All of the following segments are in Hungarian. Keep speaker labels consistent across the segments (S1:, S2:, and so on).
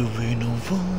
S1: Juvenal Vaughn.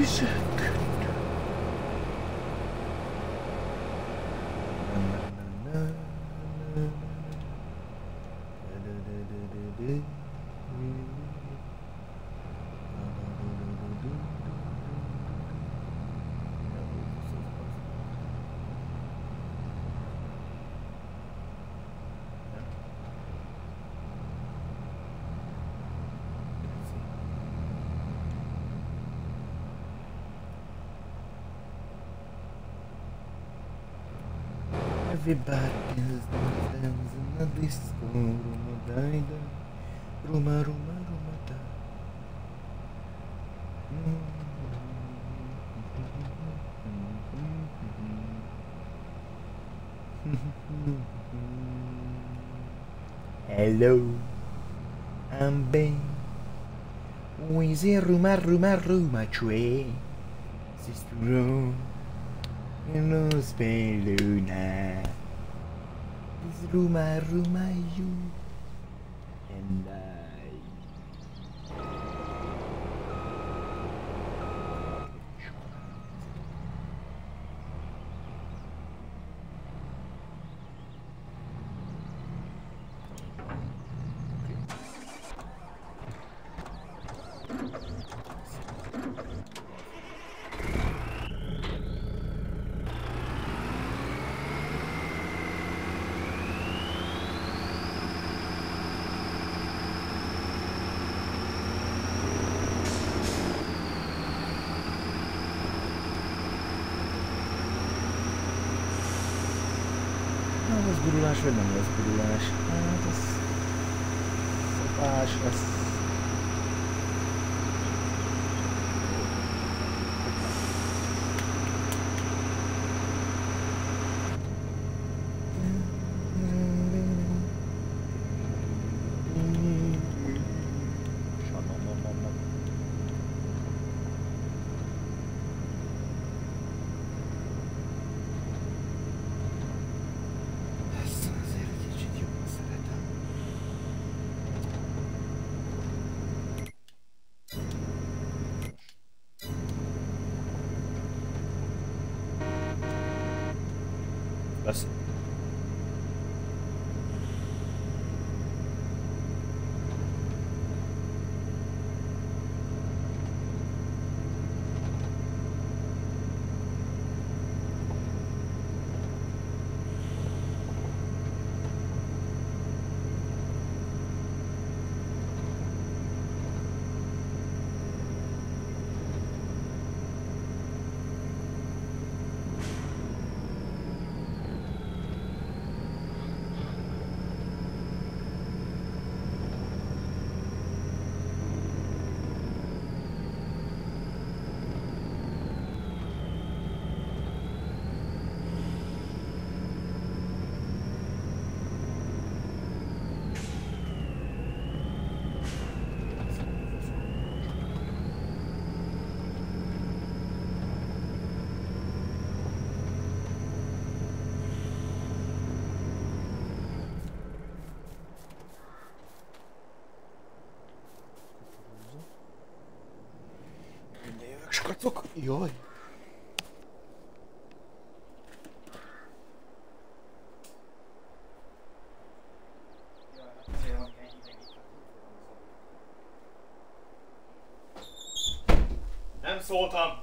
S1: ゆう。Debates, dançamos nada escuro, mudaida, ruma, ruma, ruma, tá. Hello, I'm Ben. Wizy ruma, ruma, ruma, tchue. Sister, no espelho, né? Ruma, Ruma, you. And I. Jaj.
S2: Nem szóltam!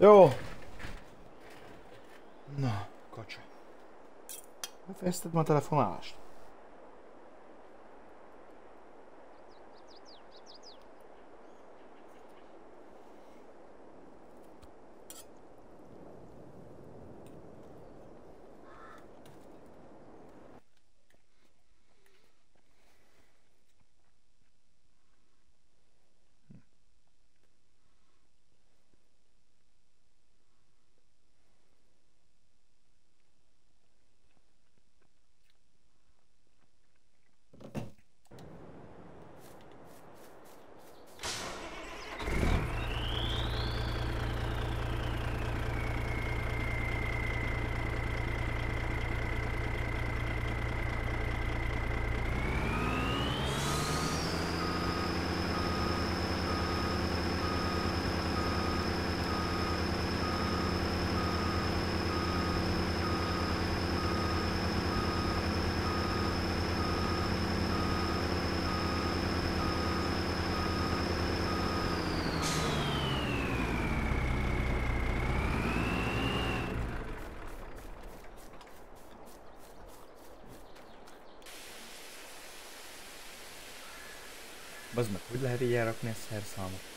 S1: Jó. Na, kacsa. Befejezted ma a telefonálást?
S3: Bazd meg, hogy lehet így elrakni a szerszámot?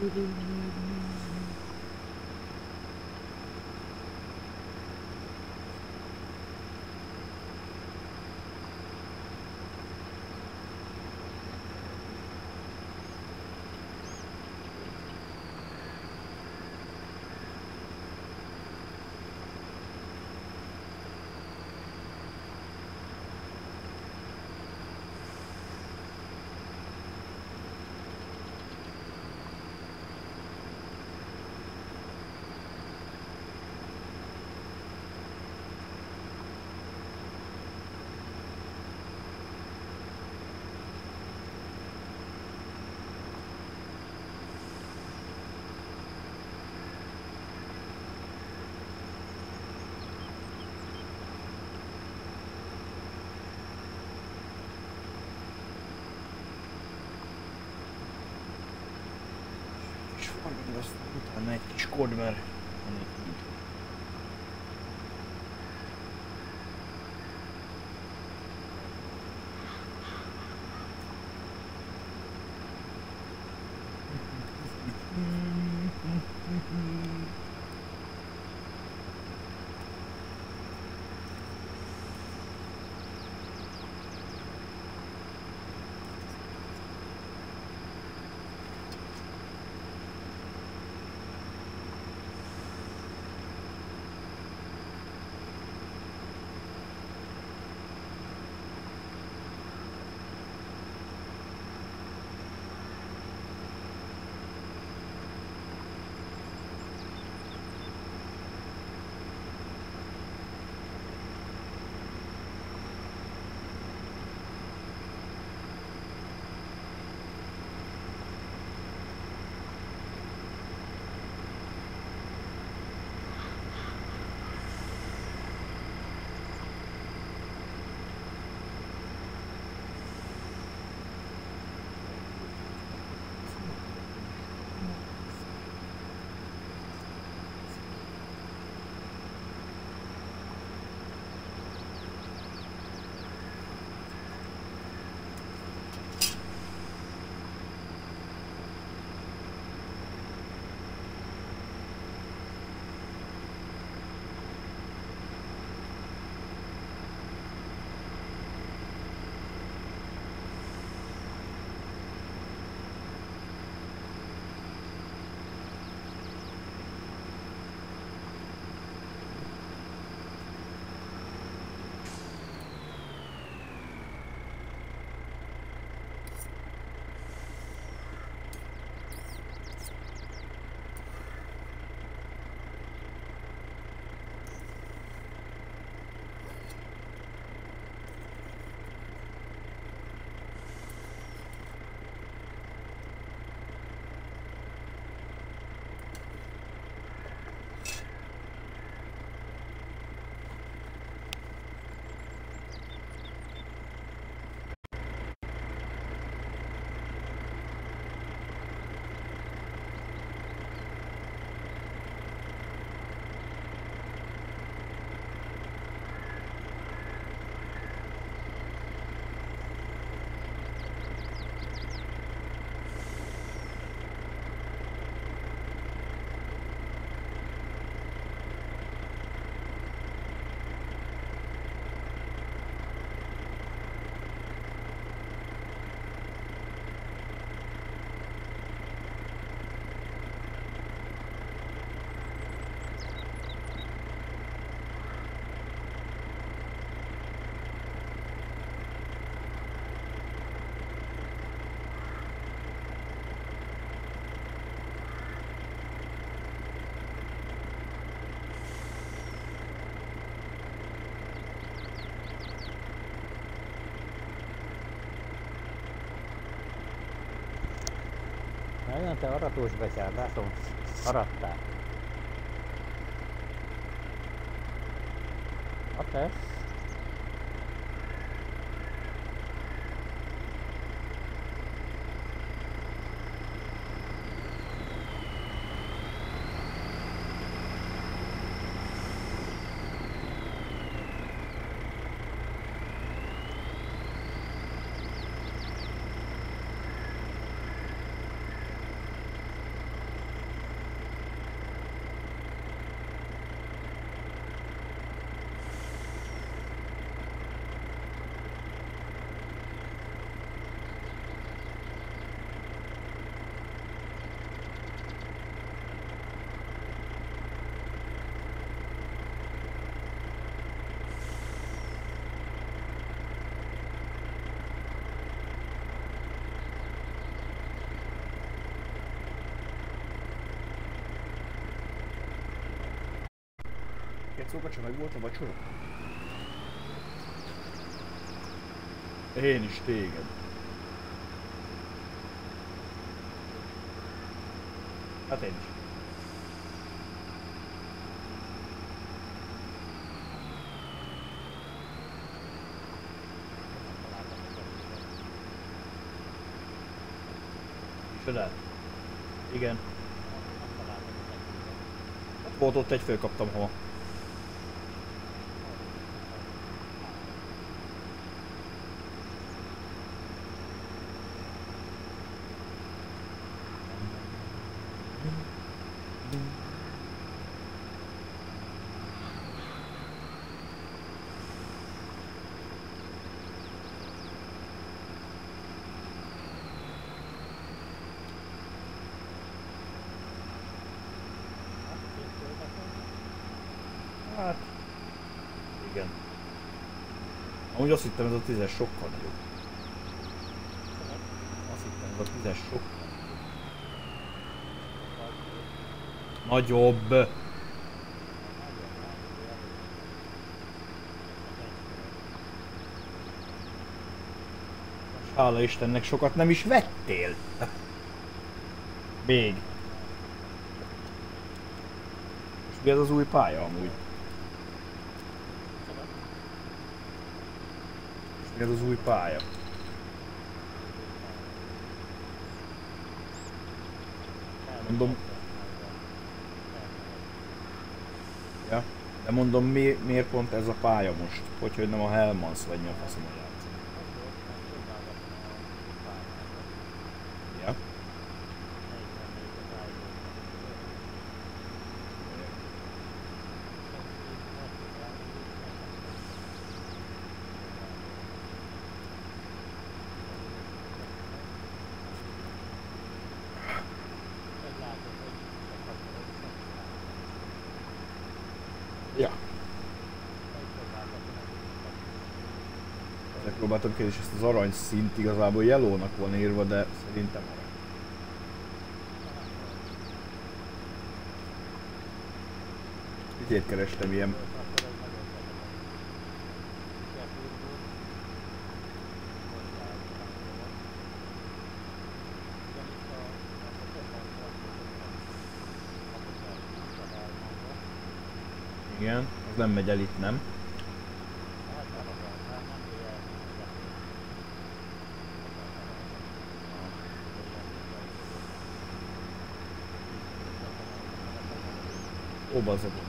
S1: És van még aztán utána egy kis kod, te aratós betyár, látom.
S4: Csak meg volt a vacsora? Én is téged. Hát én is. Micsoda? Igen. Hát volt ott egy fölkaptam hova. Hát... Igen. Amúgy azt hittem ez a tízes sokkal nagyobb. Azt hittem ez a tízes sokkal nagyobb. Hála Istennek sokat nem is vettél. Még. És mi ez az új pálya amúgy? És mi ez az új pálya? Mondom, Ja. De mondom, mi, miért pont ez a pálya most? Hogy, nem a Helmans vagy mi a faszom a játszom. Ja. Ja. Próbáltam kérdés, ezt az arany szint igazából yellow-nak van írva, de szerintem arany. Ügyét kerestem ilyen Igen, az nem megy el itt, nem? Ó, bazzeg.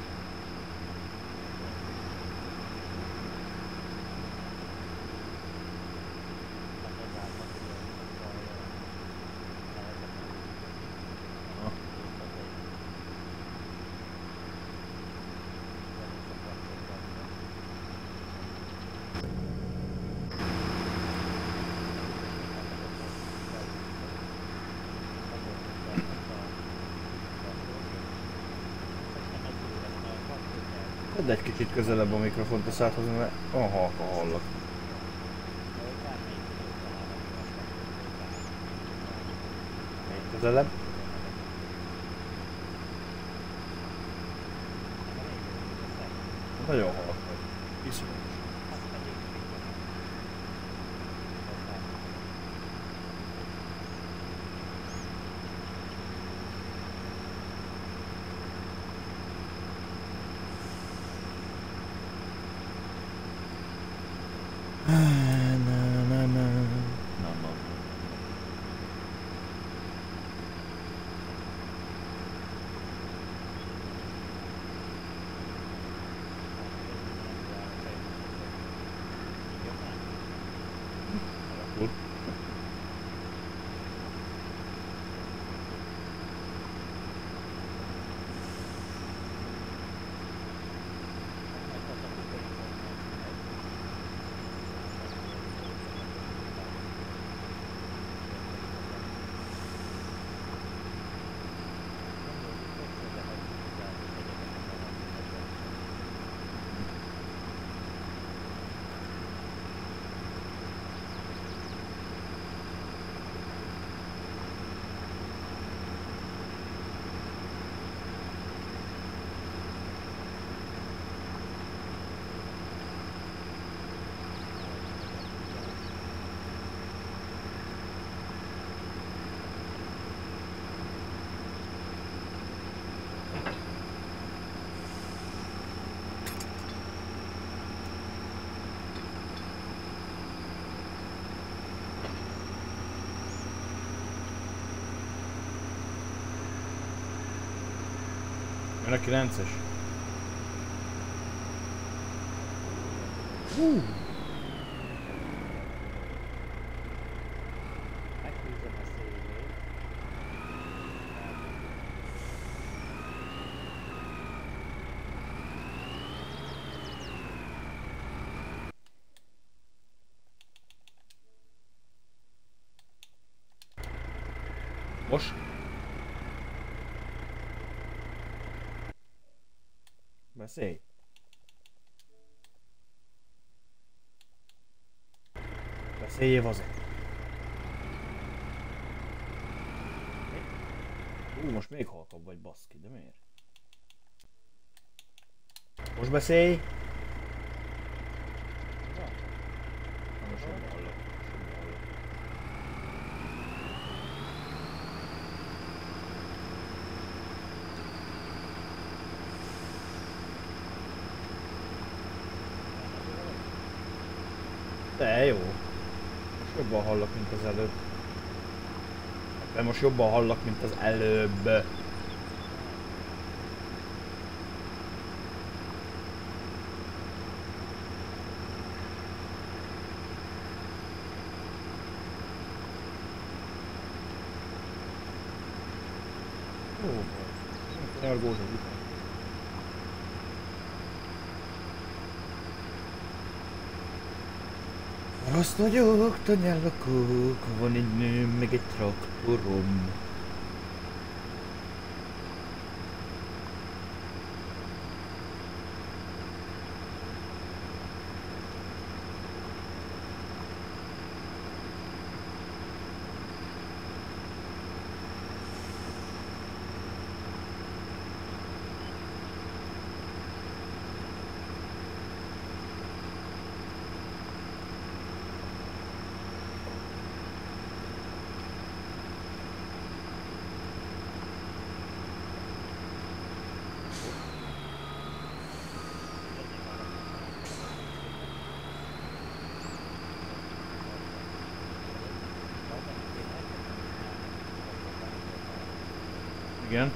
S4: Tedd egy kicsit közelebb a mikrofont a szádhoz, mert olyan halka hallak. Még közelebb. Nagyon halk vagy. Iszonyat.
S1: Na, na, na, na. Na, na, na. Alakul. Jön a 9-es.
S4: Meghúzom a szélét.
S1: Most? Beszélj. Beszéljél az. Ú, most még halkabb vagy baszki, de miért? Most beszélj! Na, Most jobban hallok. most jobban hallok. De jó. Most jobban hallak, mint az előbb. De most jobban hallak, mint az előbb. Jó volt. Nyargózom után. Azt vagyok, tanyán lakok, van egy nő, meg egy traktorom. Igen.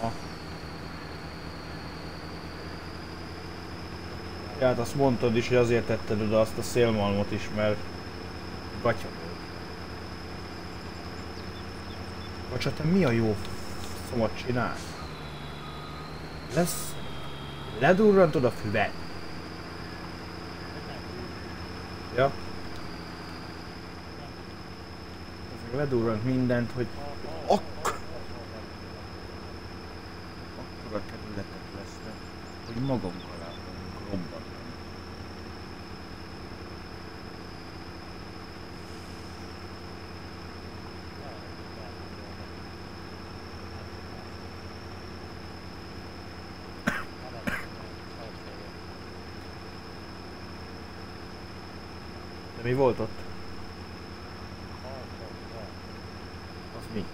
S1: Ha. Ja, hát azt mondtad is, hogy azért tetted oda azt a szélmalmot is, mert gatya volt. Bacsa, te mi a jó szomot csinálsz? Lesz... Ledurrantod a füvet. Ja. Ledurrant mindent, hogy ak... Akkora területek lesznek, hogy magunk mi volt ott?
S4: Alkotva.
S1: Az mi?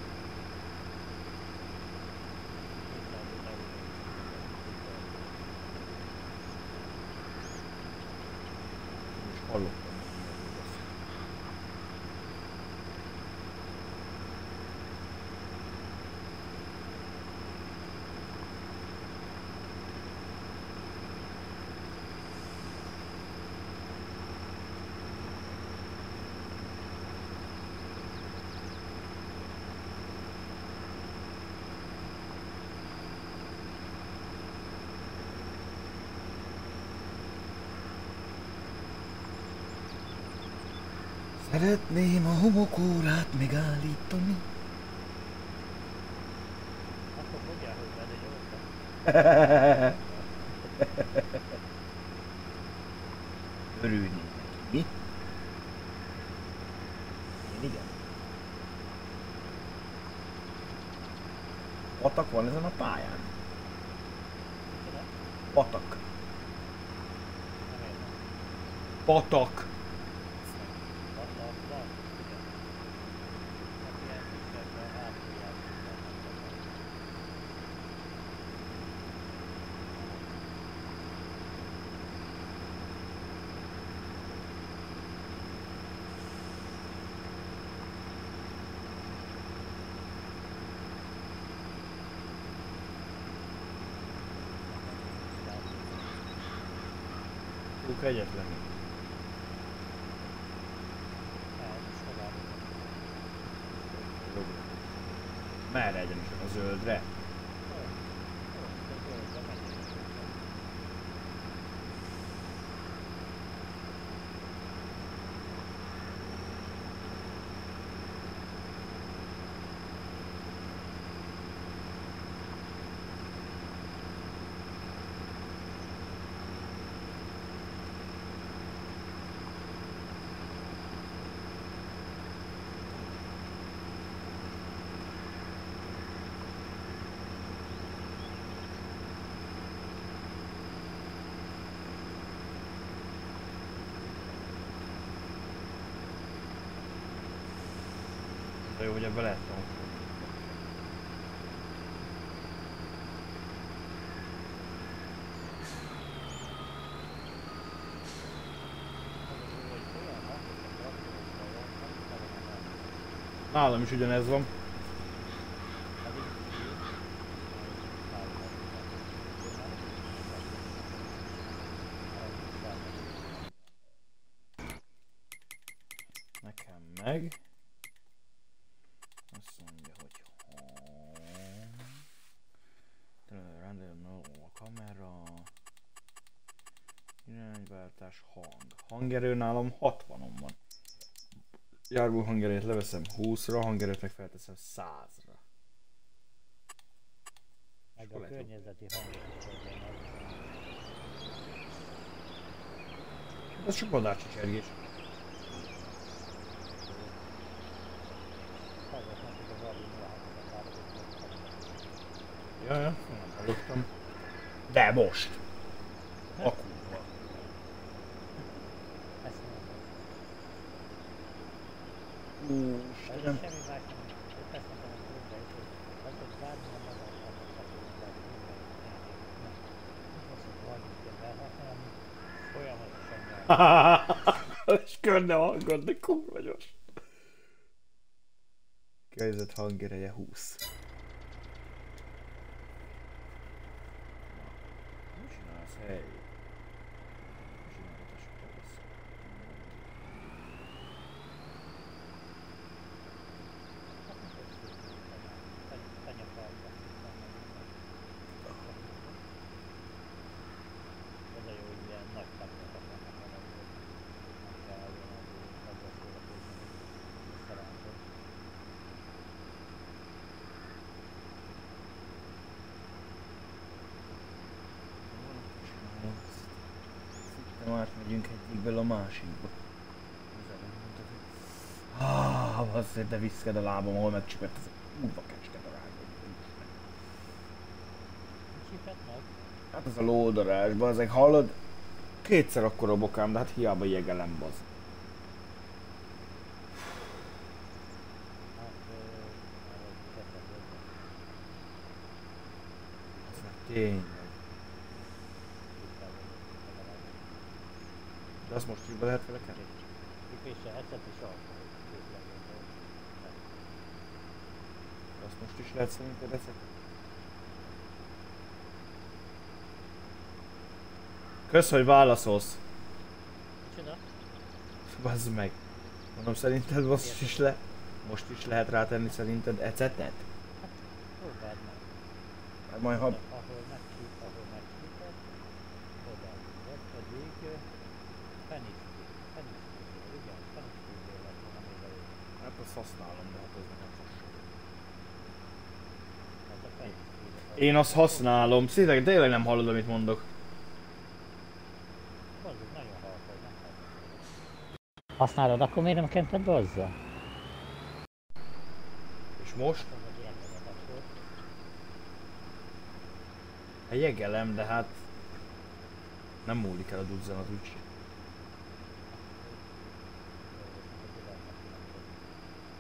S1: Most hallottam.
S2: Szeretném a homokórát megállítani.
S4: Akkor mondjál hozzá, de gyorsan.
S1: Örülni neki, mi? Én igen. Patak van ezen a pályán?
S4: Micsoda?
S1: Patak.
S4: Nem értem.
S1: Patak.
S4: Vannak, van, igen. Hát ilyen kisebben átfolyás.
S1: Túl kegyetlenül. Merre egyenesen a zöldre? De jó, hogy ebbe lehet tanulni. Nálam is ugyanez van. Nekem meg. Azt mondja, hogy home. Random no, a kamera. Irányváltás, hang. Hangerő nálam 60-on van. Járvó hangerőt leveszem 20-ra, hangerőt meg felteszem 100-ra.
S4: Meg a környezeti az.
S1: Ez csak madárcsicsergés. Ja, ja, nem hallottam. De most! A kurva.
S4: Ezt mondom.
S1: Ú,
S4: Ez
S1: Istenem.
S4: semmi más nem. Ott ezt mondom a klubba is, hogy az, hogy bármilyen magasabban kapcsolódás minden nem. Nem azt, hogy valamit kell felhasználni, folyamatosan nyelv.
S1: És körne hangod, de kurva gyors. Kezdett hangereje 20. Mit csinálsz, hely? Csináltatok össze.
S4: Az a jó, hogy ilyen nagy táblákat vannak valahol. Nem kell olyan azzal szórakozni, hogy összerántod.
S1: Nem árt, megyünk egyikből a másikba. Ah, basszett, de viszked a lábam, ahol megcsipett ez a kurva kecske darázs.
S4: Csipet meg?
S1: Hát ez a lódarásban, ezek hallod? Kétszer akkora bokám, de hát hiába jegelem, bazd. Tényleg. De azt most így be lehet vele kenni?
S4: Lépése headset és alkohol. Két legjobb.
S1: De Azt most is lehet szerinted ezek? Kösz, hogy válaszolsz.
S4: Micsoda?
S1: Bazd meg. Mondom, szerinted most is le... Most is lehet rátenni szerinted ecetet?
S4: Próbáld meg.
S1: Hát majd ha...
S4: Ahol megcsíp, ahol megcsíped, oda húzod, pedig fenisztő. Fenisztőből, igen, fenisztőből lett volna még.
S1: Hát azt használom, de hát az nem.
S4: Hát a fenisztőből.
S1: Én azt használom. Szinte tényleg nem hallod, amit mondok.
S4: Bazzeg, nagyon halk vagy, nem halk. Használod, akkor miért nem kented be azzal?
S1: És most? Jegelem, de hát... Nem múlik el a duzzanat úgyse.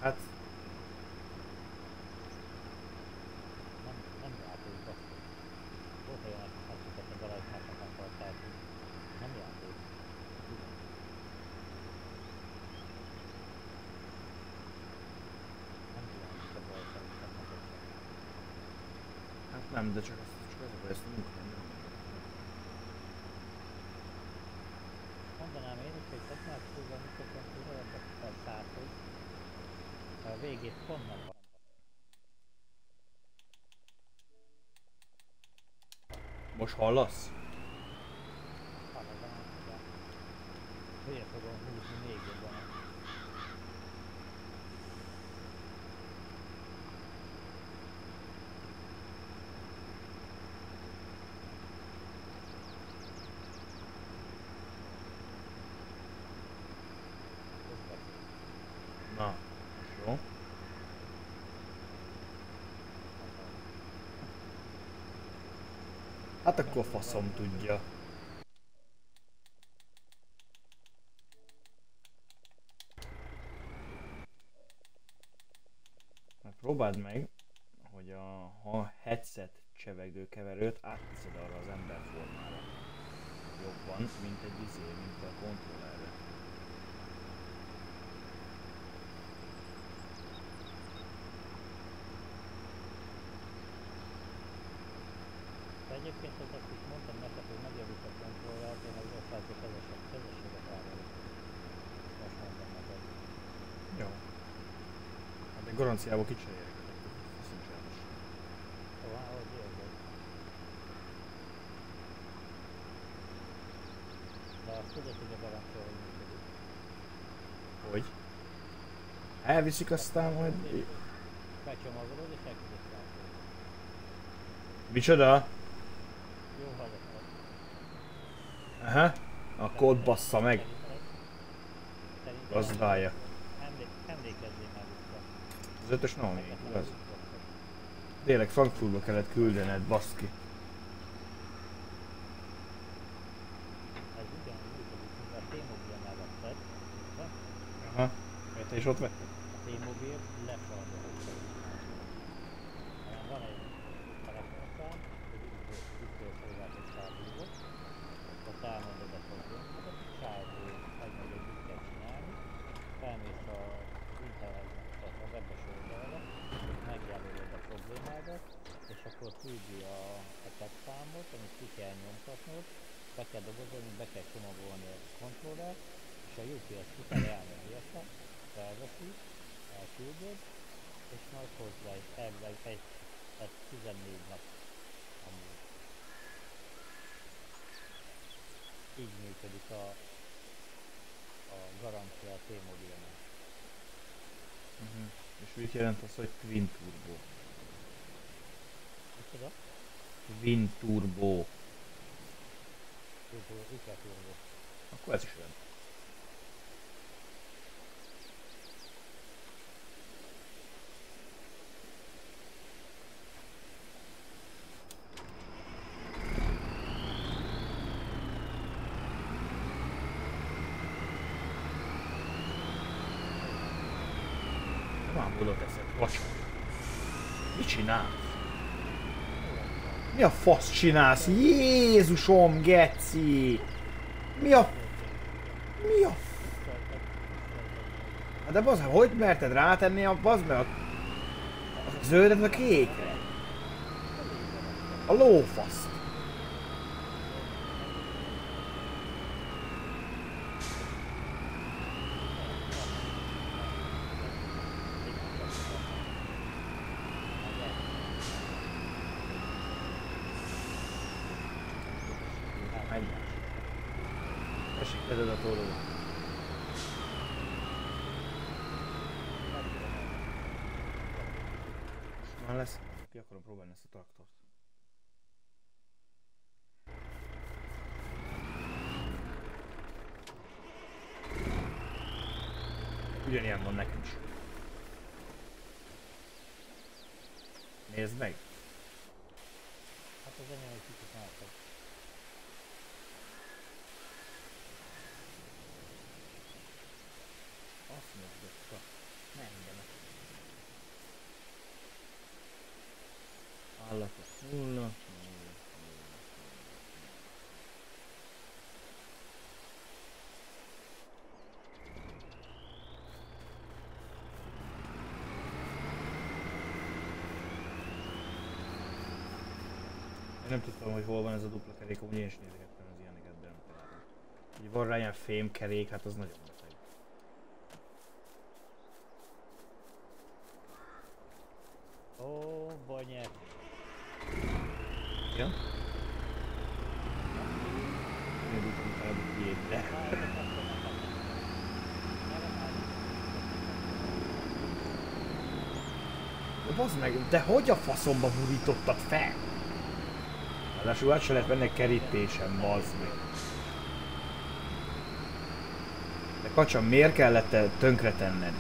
S1: Hát...
S4: Nem, nem játék, basszus. Volt olyan, aki megszületett a Balázs másnak akart, tehát hogy nem játék. Nem tudom, hogy a baj szerintem neked sem.
S1: Hát nem, de csak, azt, csak az a baj, ezt a munkát nem
S4: Mondanám én is, hogy tedd már túl a mikrofontúra, de fel százhoz. A végét pont nem van.
S1: Most hallasz?
S4: Hallgatom, de hülye fogom húzni még jobban.
S1: Na, most jó. Hát akkor faszom tudja. Hát próbáld meg, hogy a ha headset csevegő keverőt átviszed arra az ember formára. Jobban, mint egy izé, mint a kontrollerre.
S4: De egyébként az azt is mondtam neked, hogy megjavít a kontrollert, én az osztályok kezesek, kezességet vállalok. Most mondom neked.
S1: Jó. Hát de garanciából jános.
S4: Szóval, azt tudod, hogy a garancia hogy működik.
S1: Hogy? Elviszik aztán majd...
S4: Becsomagolod és számolni.
S1: Micsoda?
S4: Jó hallgatod.
S1: Aha. Akkor ott bassza meg. Gazdája. Az ötös nem még, igaz? Tényleg Frankfurtba kellett küldened, baszki.
S4: Ez ugyanúgy működik, mint a T-Mobile-nál vetted. de
S1: Aha. Te is ott vetted?
S4: A T-Mobile lefarda hozzá. Hanem van egy telefonszám, egy ügyfélszolgáltató számított, ott elmondod a problémádat, csávó megmondja, hogy mit kell csinálni, felmész a internetnek, tehát a webes oldalra, megjelölöd a problémádat, és akkor küldi a, a számot, amit ki kell nyomtatnod, be kell dolgozni, be kell csomagolni a kontroller, és a UPS utána elmegy érte, felveszi, elküldöd, és majd hozzá is elvileg egy, egy 14 nap amúgy. Így működik a, a garancia a T-Mobile-nál.
S1: Uh-huh. És mit jelent az, hogy Twin Turbo?
S4: Micsoda?
S1: Twin Turbo.
S4: Turbo, Turbo.
S1: Akkor ez is olyan. Már oda teszed, vacsora. Mit csinálsz? Mi a fasz csinálsz? Jézusom, geci! Mi a... Mi a... Hát de bazd, hogy merted rátenni a bazd meg a... a zöldet a kékre? A lófaszt. Tessék, tedd a tollót. Már lesz. Ki akarom próbálni ezt a traktort. Ugyanilyen van nekem is. Nézd meg!
S4: Hát az enyém egy kicsit másabb.
S1: Azt mozgatta.
S4: Mindenek.
S1: Állatok nulla. nulla, nulla. Én nem tudtam, hogy hol van ez a dupla kerék, amúgy én is nézegettem az ilyeneket, találtam. Így van rá ilyen fémkerék, hát az nagyon beteg.
S4: Ó, bonyek.
S1: Ja? Én fel a tiéd, de... Bazd meg, de hogy a faszomba burítottak fel? Ráadásul át se lehet venni egy kerítésem, bazd meg. De kacsa, miért kellett te tönkre tenned?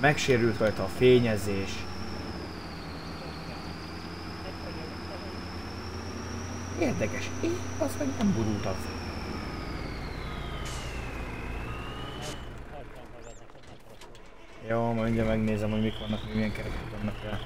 S1: Megsérült rajta a fényezés. Érdekes, én az meg nem burultam fel.
S4: Hagytam, hogy ennek a megtartó.
S1: Jó, mindjárt megnézem, hogy mik vannak, milyen kerekek vannak rá.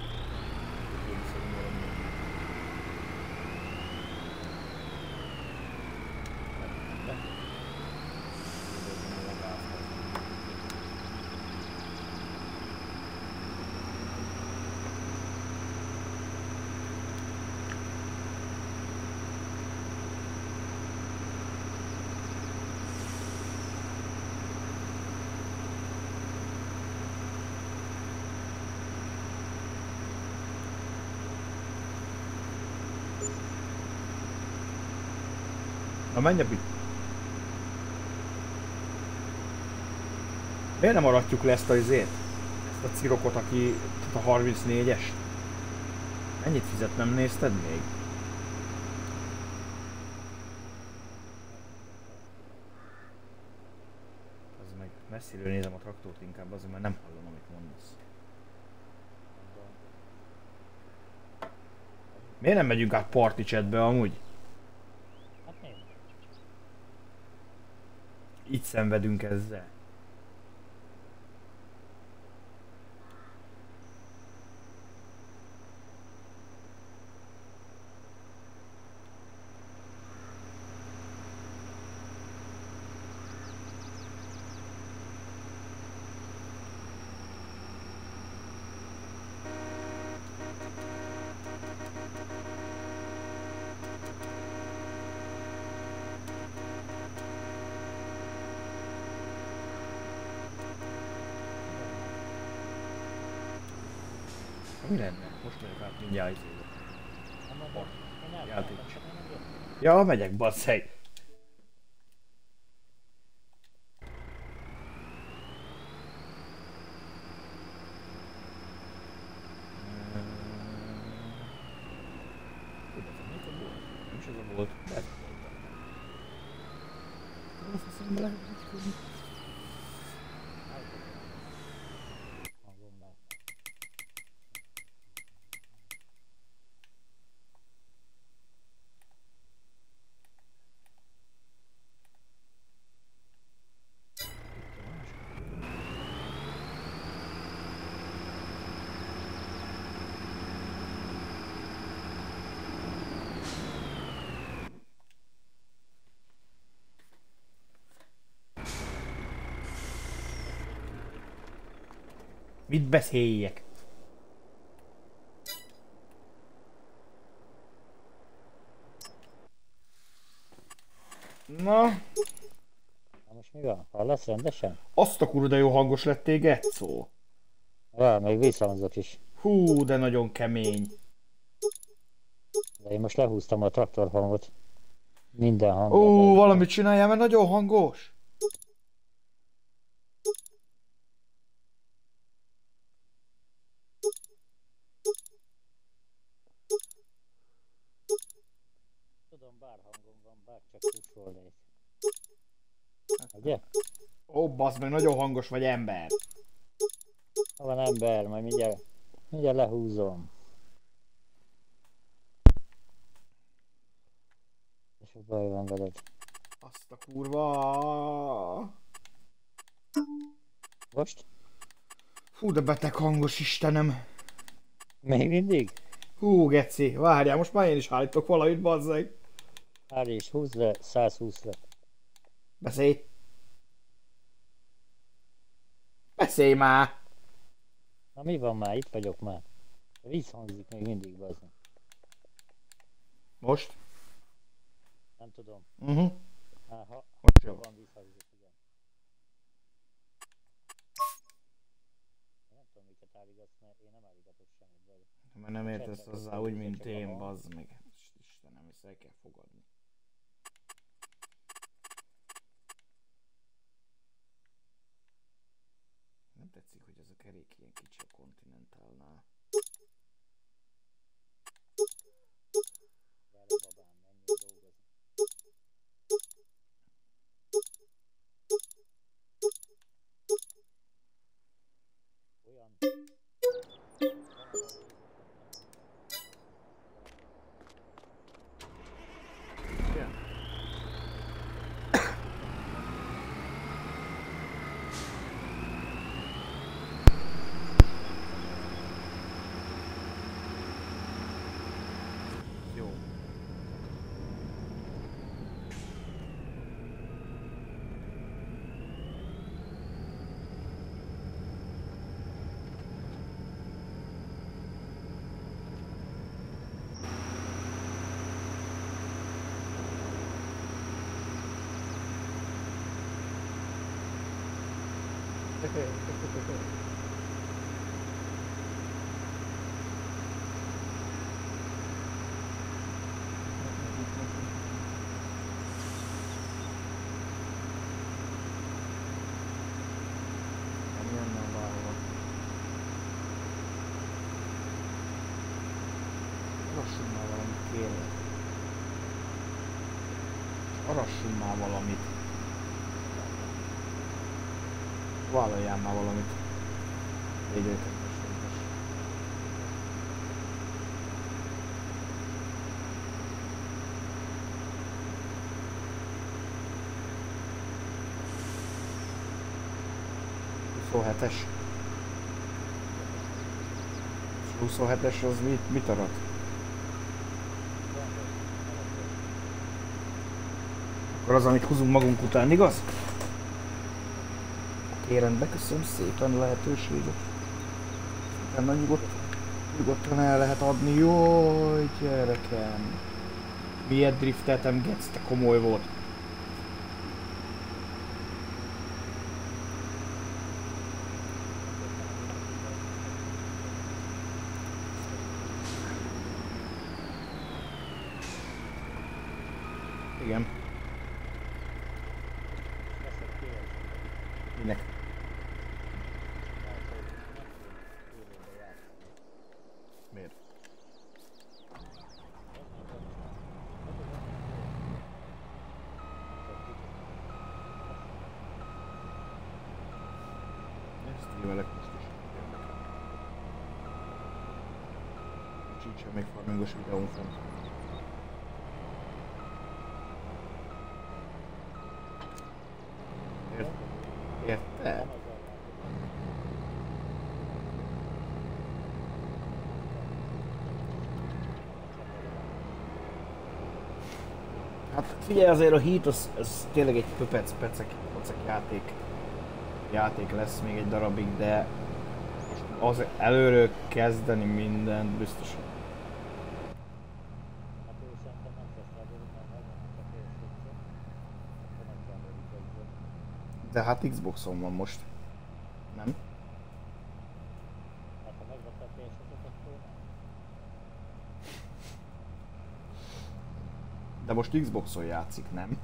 S1: Na menj a Miért nem aratjuk le ezt a izét? Ezt a cirokot, aki tehát a 34-es? Mennyit fizet, nem nézted még? Az meg messziről nézem a traktort inkább, azért mert nem hallom, amit mondasz. Miért nem megyünk át party chatbe amúgy?
S4: Hát nem.
S1: Így szenvedünk ezzel. Mi lenne? Most megyek át mindjárt izébe. Játék.
S4: jöttem.
S1: Ja, megyek, basszeg. Nem is ez a volt. De ez volt. Hol a faszomba lehet bickolni?
S4: A gombát.
S1: Mit beszéljek? Na,
S4: Na most mi van? Hallasz rendesen?
S1: azt a kurva de jó hangos lettél, Getszó.
S4: Ja, még visszhangzott is.
S1: Hú, de nagyon kemény.
S4: De én most lehúztam a traktorhangot. Minden hang.
S1: Ó, valamit csináljál, mert nagyon hangos.
S4: Tudom, bár hangom van, bár csak pusolnék. Ugye?
S1: Ó, bassz meg, nagyon hangos vagy ember.
S4: Ha van ember, majd mindjárt, mindjárt lehúzom. És a baj van veled.
S1: Azt a kurva.
S4: Most?
S1: Hú, de beteg hangos, Istenem.
S4: Még mindig?
S1: Hú, geci, várjál, most már én is állítok valamit, bazzeg.
S4: Várj is, húzd le, 120 le.
S1: Beszélj. Beszélj már.
S4: Na mi van már? Itt vagyok már. Visszhangzik még mindig, bazd meg.
S1: Most?
S4: Nem tudom.
S1: Uh-huh.
S4: Hát, ha
S1: Most jó.
S4: van visszhangzik, igen. Nem tudom, miket állígatsz, mert én nem állígatok semmit, vagy.
S1: Mert nem értesz hozzá úgy, mint én, bazd meg. Istenem, ezt el kell fogadni. Kerék ilyen 27-es az mit, mit arat? Akkor az, amit húzunk magunk után, igaz? Oké, rendben, szépen a lehetőséget. Utána nyugodt, nyugodtan el lehet adni. Jaj, gyerekem. Miért drifteltem, Getz, te komoly volt. közös videónkon. Hát figyelj, azért a Heat az, az tényleg egy pöpec, pecek, pocek játék, játék lesz még egy darabig, de az előről kezdeni minden biztos, tehát Xboxon van most. Nem? De most Xboxon játszik, nem?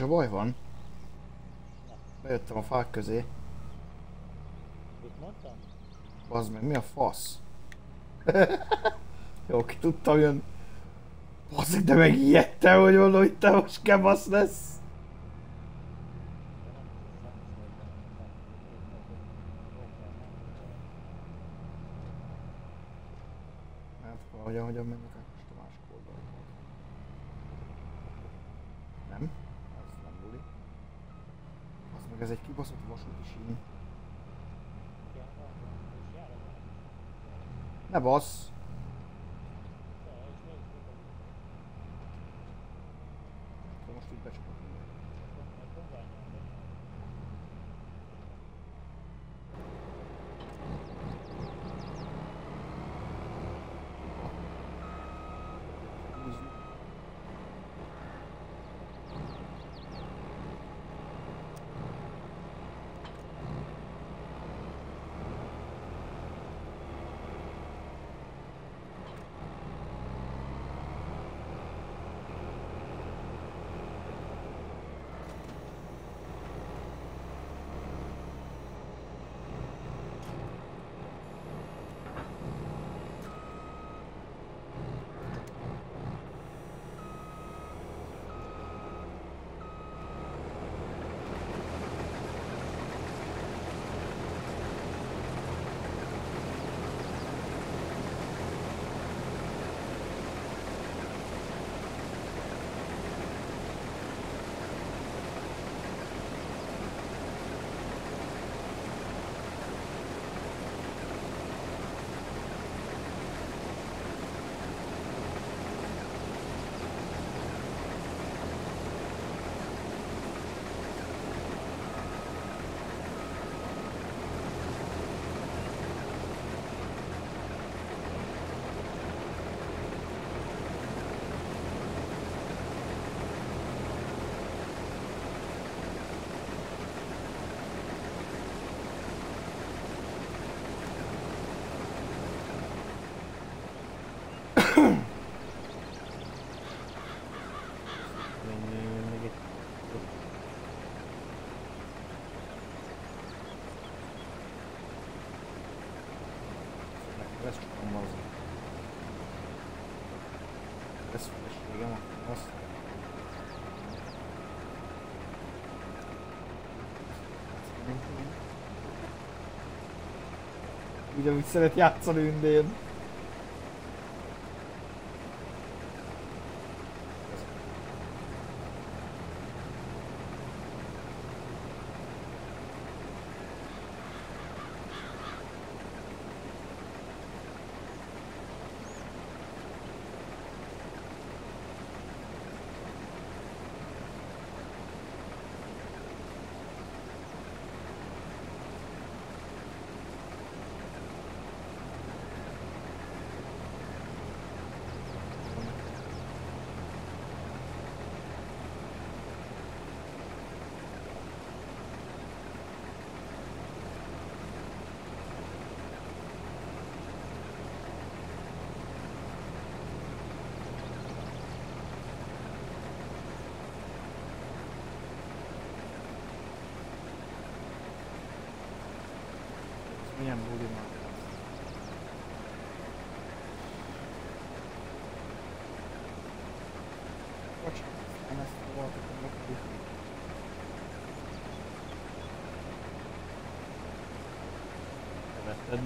S1: Csak baj van. Bejöttem a fák közé.
S4: Mit
S1: meg, mi a fasz? Jó, ki tudtam jön. Bazd, de megijedtem, hogy mondom, hogy te most kebasz lesz. ugyanúgy szeret játszani ündén.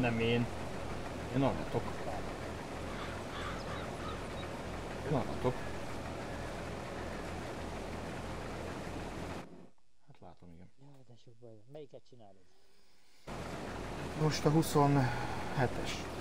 S1: nem én. Én arratok. Én arratok. Hát látom, igen. Jaj, de
S4: sok baj. Melyiket csinálod?
S1: Most a 27-es.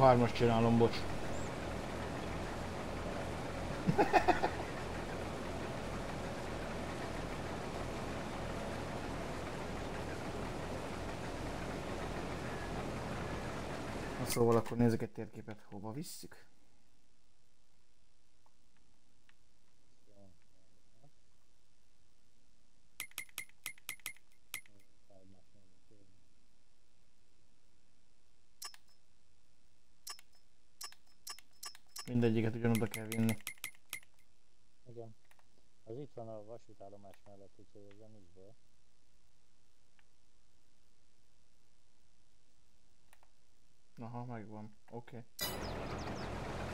S1: Hármas csinálom, bocs. Szóval akkor nézzük egy térképet, hova visszük. Mindegyiket ugyanoda kell vinni.
S4: Igen. Az itt van a vasútállomás mellett, úgyhogy ez nincs baj.
S1: Aha, megvan. Oké. Okay.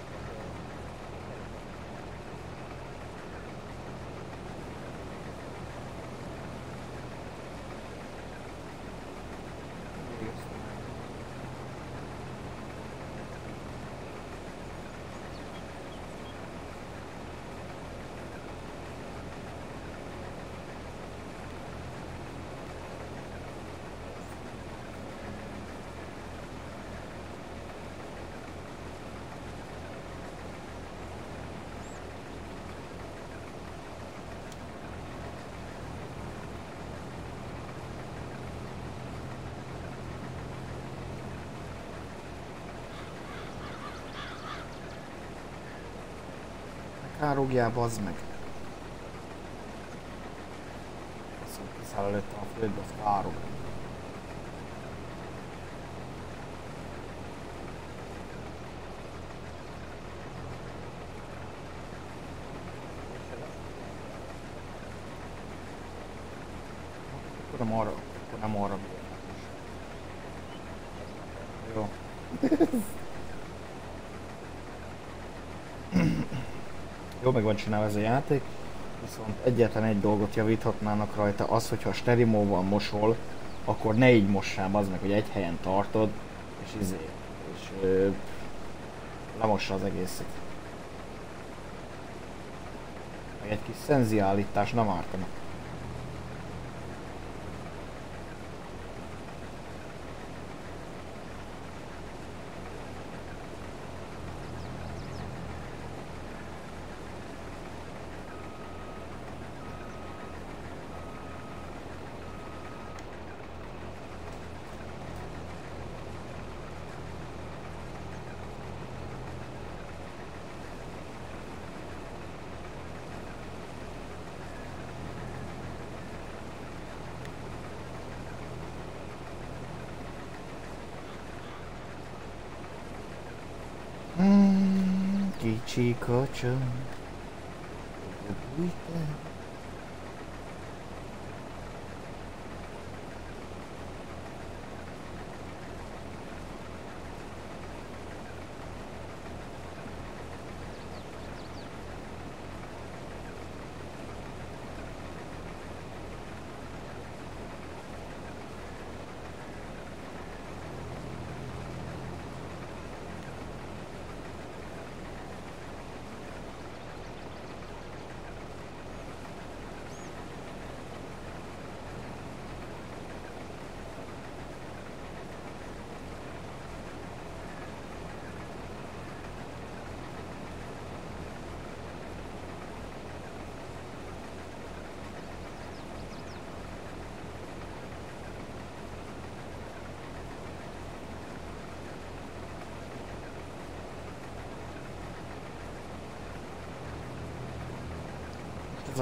S1: Károgjál, bazd meg! Azt mondja, kiszáll előtte a földbe, az károg. Akkor nem arra, akkor nem arra Jó. Jó meg van csinálva ez a játék, viszont egyetlen egy dolgot javíthatnának rajta, az, hogyha a sterimóval mosol, akkor ne így mossál, az meg, hogy egy helyen tartod, és izé, és ö, lemossa az egészet. Meg egy kis szenziállítás nem ártana. Mm, kicsi kocsa.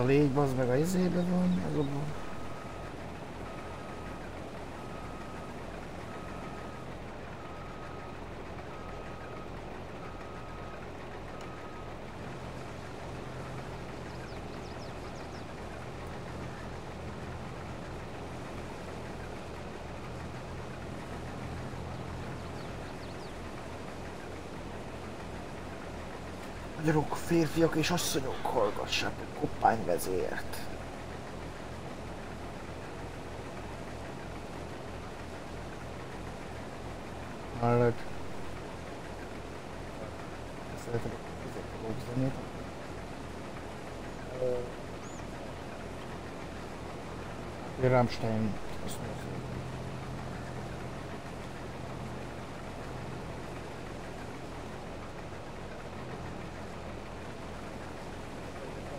S1: A légy, az meg a izébe van, ez.
S4: Férfiak és asszonyok hallgassák a koppányvezért. Hallod? Szereted a zenét? Rammstein. azt nézzük.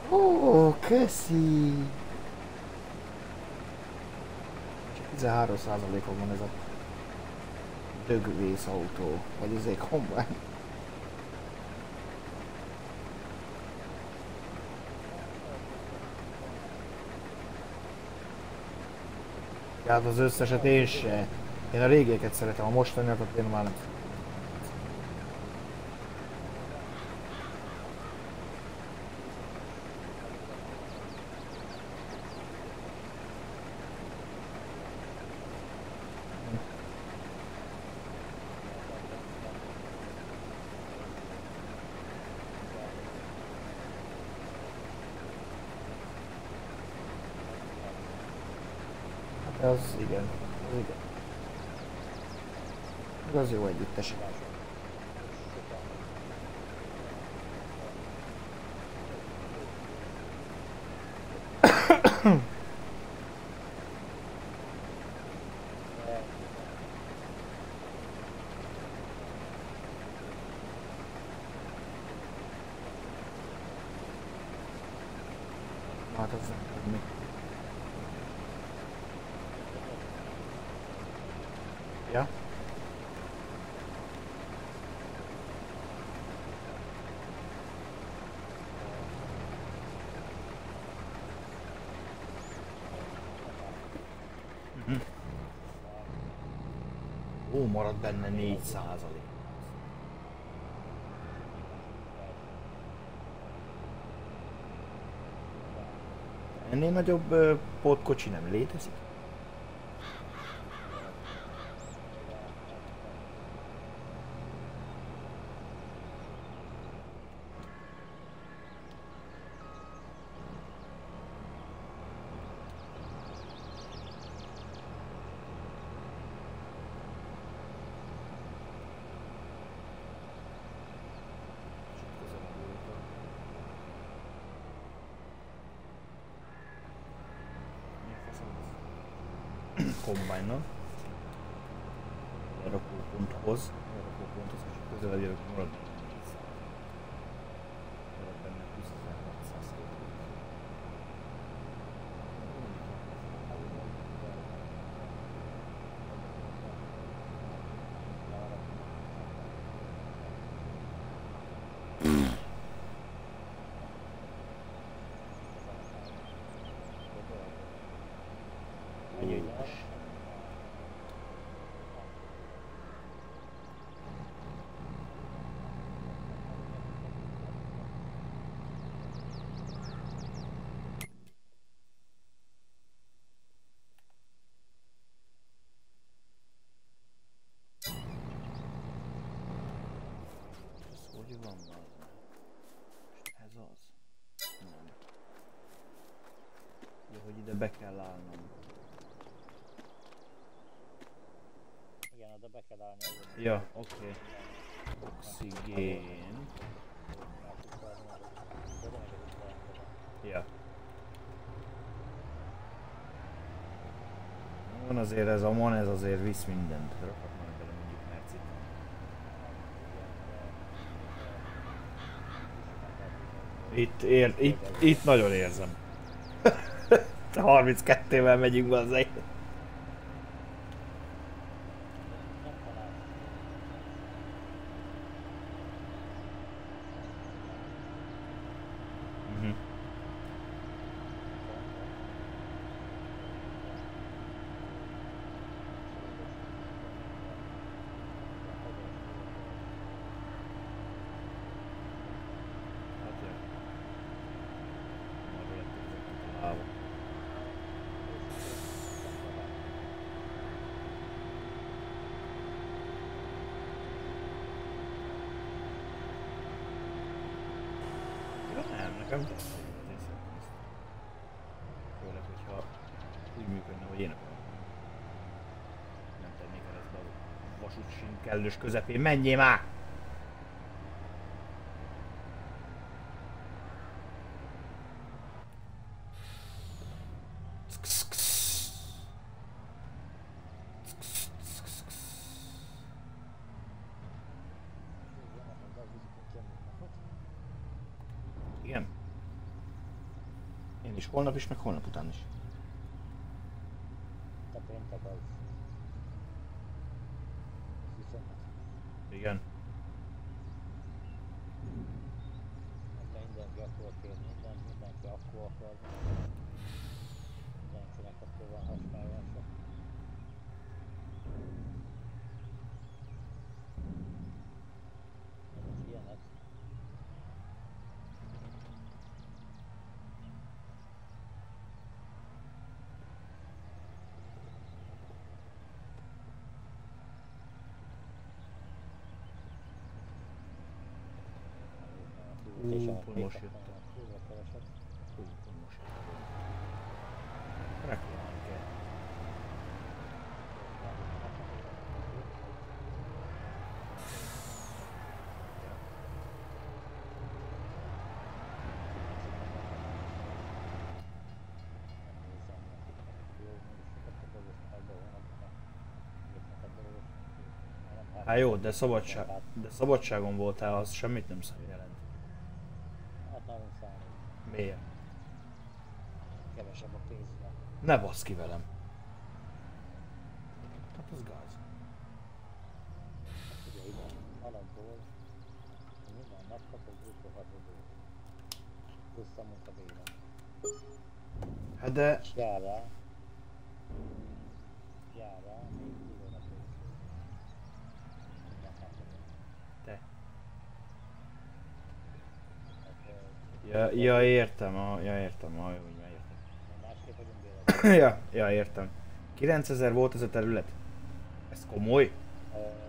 S4: Ó, köszi! Csak 13%-on van ez a dögvészautó, vagy ez egy kombány. Hát az összeset én se. Én a régieket szeretem, a mostaniakat én már nem. Hát az igen, az igen. Meg Az jó együttes. Hát az nem tudom mi. Ja? Ó, marad benne 4 százalék. Ennél nagyobb pótkocsi nem létezik? kombájnnal. Lerakóponthoz. Lerakóponthoz, és közelebb jövök, marad benne 4 Marad benne 20.600 Együttes. Ez hogy van már? Ez az? Nem. Ja, hogy ide be kell állnom.
S1: Igen, oda be kell állni.
S4: Ja, oké. Okay. Oxigén. Ja. Van azért ez a mon, ez azért visz mindent. Rakhatnak bele mondjuk mercit. Itt, ér, itt, itt nagyon érzem. 32-vel megyünk be az egy.
S1: Nem találtam.
S4: Mhm. Hát ja. Már lettek ezek kitalálva.
S1: Nekem tetszik, én szeretem ezt. Főleg, hogyha úgy működne, hogy én akarom. Nem tennék el ezt a vasútsín kellős közepén. Menjél már! Igen. Én is holnap is, meg holnap után is.
S4: Te péntek az. Az viszonylag.
S1: Igen.
S4: Hát mindenki akkor kér mindent, mindenki akkor akar. Mindenkinek akkor van használvása. Most ilyenek.
S1: Ú,
S4: És a
S1: pont most jöttem. Hát jó, de szabadság, de szabadságon voltál, az semmit nem szám jelent.
S4: Hát nagyon számít.
S1: Miért?
S4: Kevesebb a pénzre.
S1: Ne basz ki velem. Hát az gáz.
S4: Ugye igen, alapból minden nap kapok bruttó 6 eurót. Plusz a munkabérem.
S1: Hát de...
S4: Jár rá. Jár rá. Hát,
S1: Ja, ja értem, a, ja értem, a, jó, úgy már értem.
S4: másképp vagyunk bérelve.
S1: ja, ja értem. 9000 volt ez a terület? Ez komoly?
S4: A?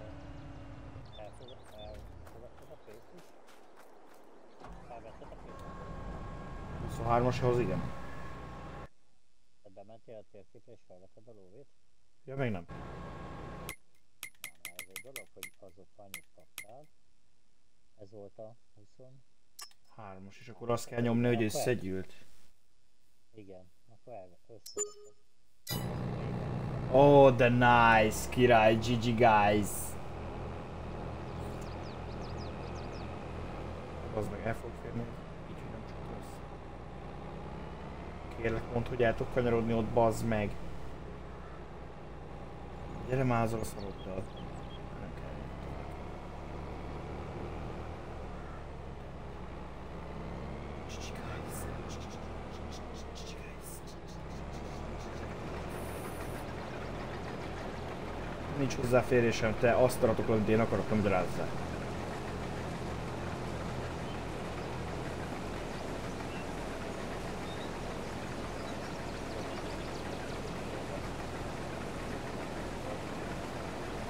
S1: 23-ashoz igen.
S4: Te bementél a térképre és felvetted a lóvét?
S1: Ja még nem.
S4: Na, ez egy dolog, hogy azok annyit kaptál. Ez volt a 20.
S1: 3-as, és akkor azt kell nyomni, hogy összegyűlt.
S4: Igen, akkor el, összevetted.
S1: Oh, the nice, király, GG guys. Az meg el fog férni, így, hogy nem csak rossz. Kérlek, mondd, hogy el tudok kanyarodni ott, bazd meg. Gyere már azzal a szaroddal. Nem kell. GG guys. GG guys. Nincs hozzáférésem, te azt aratok, amit én akarok, amit rázzál.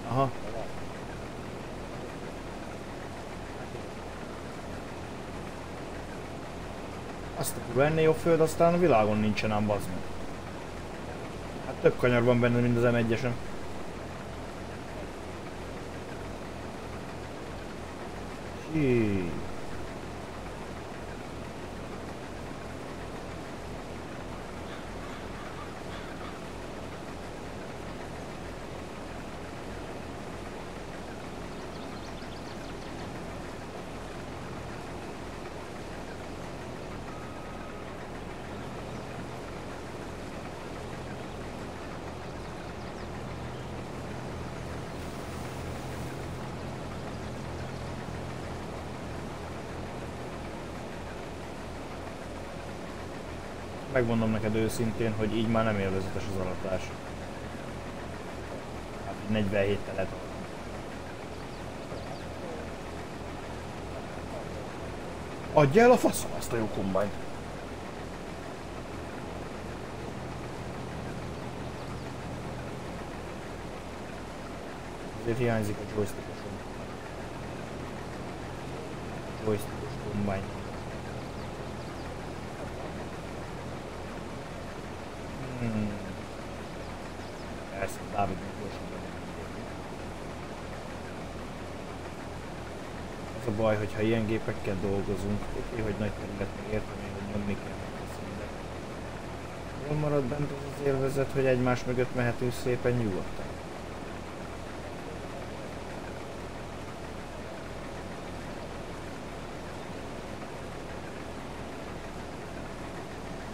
S1: Aha, azt a kurva föld, aztán a világon nincsen ám bazd. Hát több kanyar van benne, mint az M1-esen. Hey. Megmondom neked őszintén, hogy így már nem élvezetes az alatás. Hát így 47 telet. Adja el a faszom azt a jó kombányt. Ezért hiányzik a joystickosom. Joystickos kombány. Hmm. Persze, Dávid még gyorsan. Az a baj, hogyha ilyen gépekkel dolgozunk, oké, hogy nagy terület még értem hogy nyomni kell Jól marad bent az az élvezet, hogy egymás mögött mehetünk szépen nyugodtan.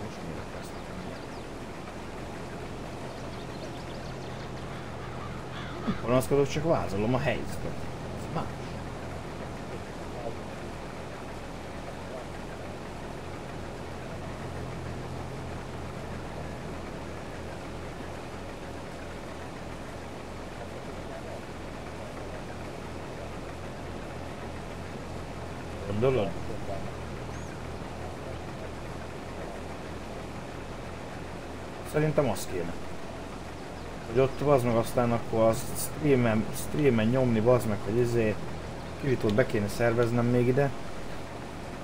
S1: Most mire kezdtem ilyet? Nem panaszkodok, csak vázolom a helyzetet. Ez más. Gondolod? Szerintem az kéne. Hogy ott az meg aztán akkor az streamen, streamen nyomni, bazd meg, hogy izé kivitót be kéne szerveznem még ide.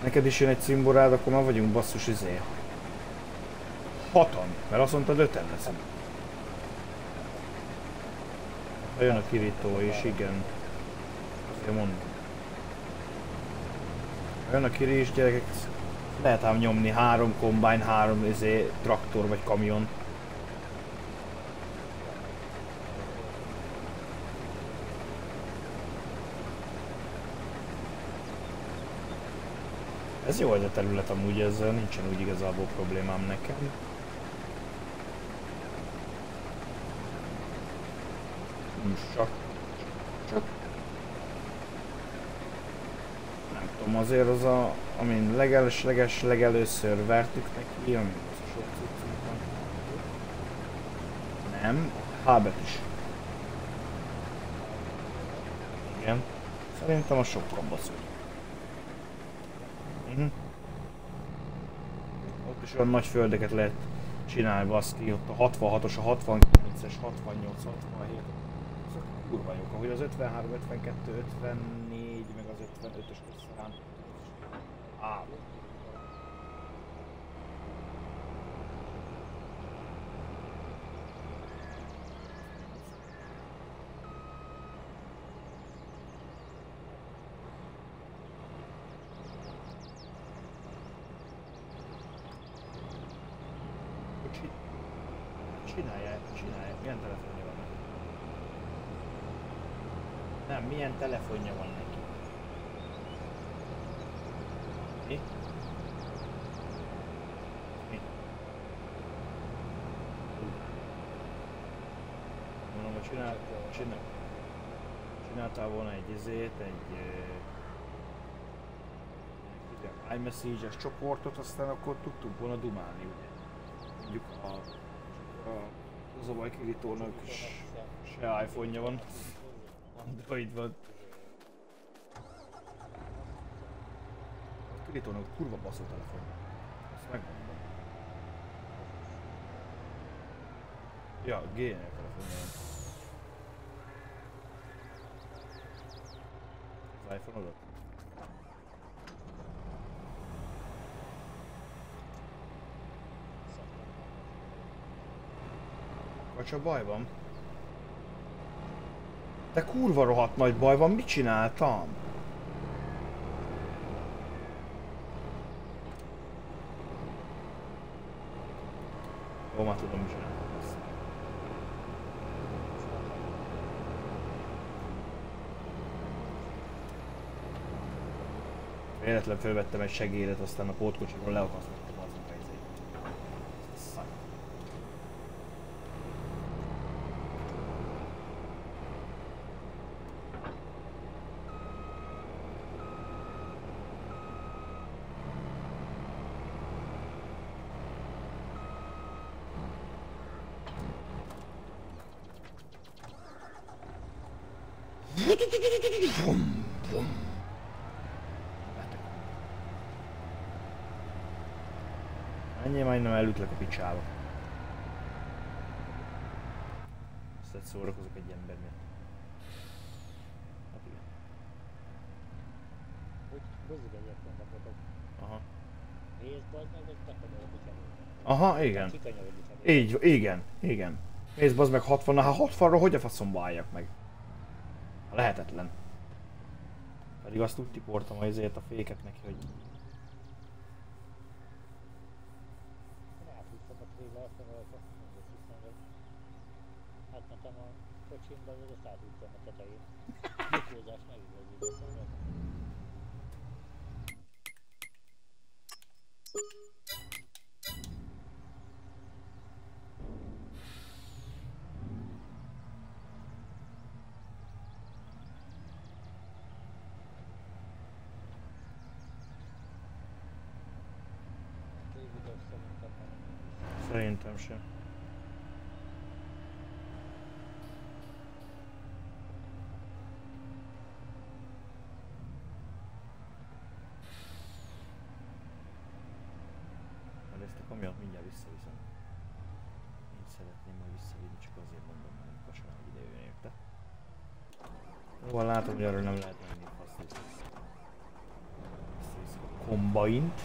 S1: Neked is jön egy cimborád, akkor már vagyunk basszus izé. Hatan, mert azt mondtad öten leszünk. Jön a kirító is, igen. Azért mondom. Jön a kiri gyerekek, lehet ám nyomni három kombány, három izé, traktor vagy kamion. Ez jó ez a terület amúgy, ezzel nincsen úgy igazából problémám nekem. Most csak... Csak... Nem tudom, azért az a... Amin leges, leges, legelőször vertük neki, amin az sok. Nem, H betűs. Igen. Szerintem a sokkal baszó. Mhm. Ott is olyan nagy földeket lehet csinálni, baszki, ott a 66-os, a 69-es, 68, 67. Azok kurva jók, ahogy az 53, 52, 54, meg az 55-ös összerán. Á, Csi- Csinálja, csinálja. Milyen telefonja van neki? Nem, milyen telefonja van neki? Mi? Mi? Mondom, hogy csinál, csinál, csináltál volna egy izét, egy iMessage-es csoportot, aztán akkor tudtunk volna dumálni, ugye? mondjuk a, a Zobaj Kiritónak is se iPhone-ja van, Android van. A Kiritónak kurva baszó telefon. Ezt megmondom. Ja, G-nek telefonja van. Az iPhone-odat? Kacsa baj van. De kurva rohadt nagy baj van, mit csináltam? Jó, már tudom, mit csináltam. Véletlen fölvettem egy segédet, aztán a pótkocsiról leakasztottam az a helyzét. Szar. Menjél majdnem elütlek a picsába. Ezt szórakozok egy ember miatt. Hát igen.
S4: Hogy mozdul egyetlen napotok.
S1: Aha.
S4: Nézd, bazd meg, hogy a kicsit.
S1: Aha, igen. Így, igen, igen. Nézd, bazd meg 60 na hát 60-ra hogy a faszomba álljak meg? Lehetetlen. Pedig azt úgy tiportam azért a féket neki, hogy
S4: 100 az a 120 a tetején. Mikrózás megigazít.
S1: Szerintem sem. Visszaviszem. Én szeretném majd visszavinni, csak azért mondom, hogy ide jön érte. Jó, van, látom, hogy arra nem lehet menni a kombait.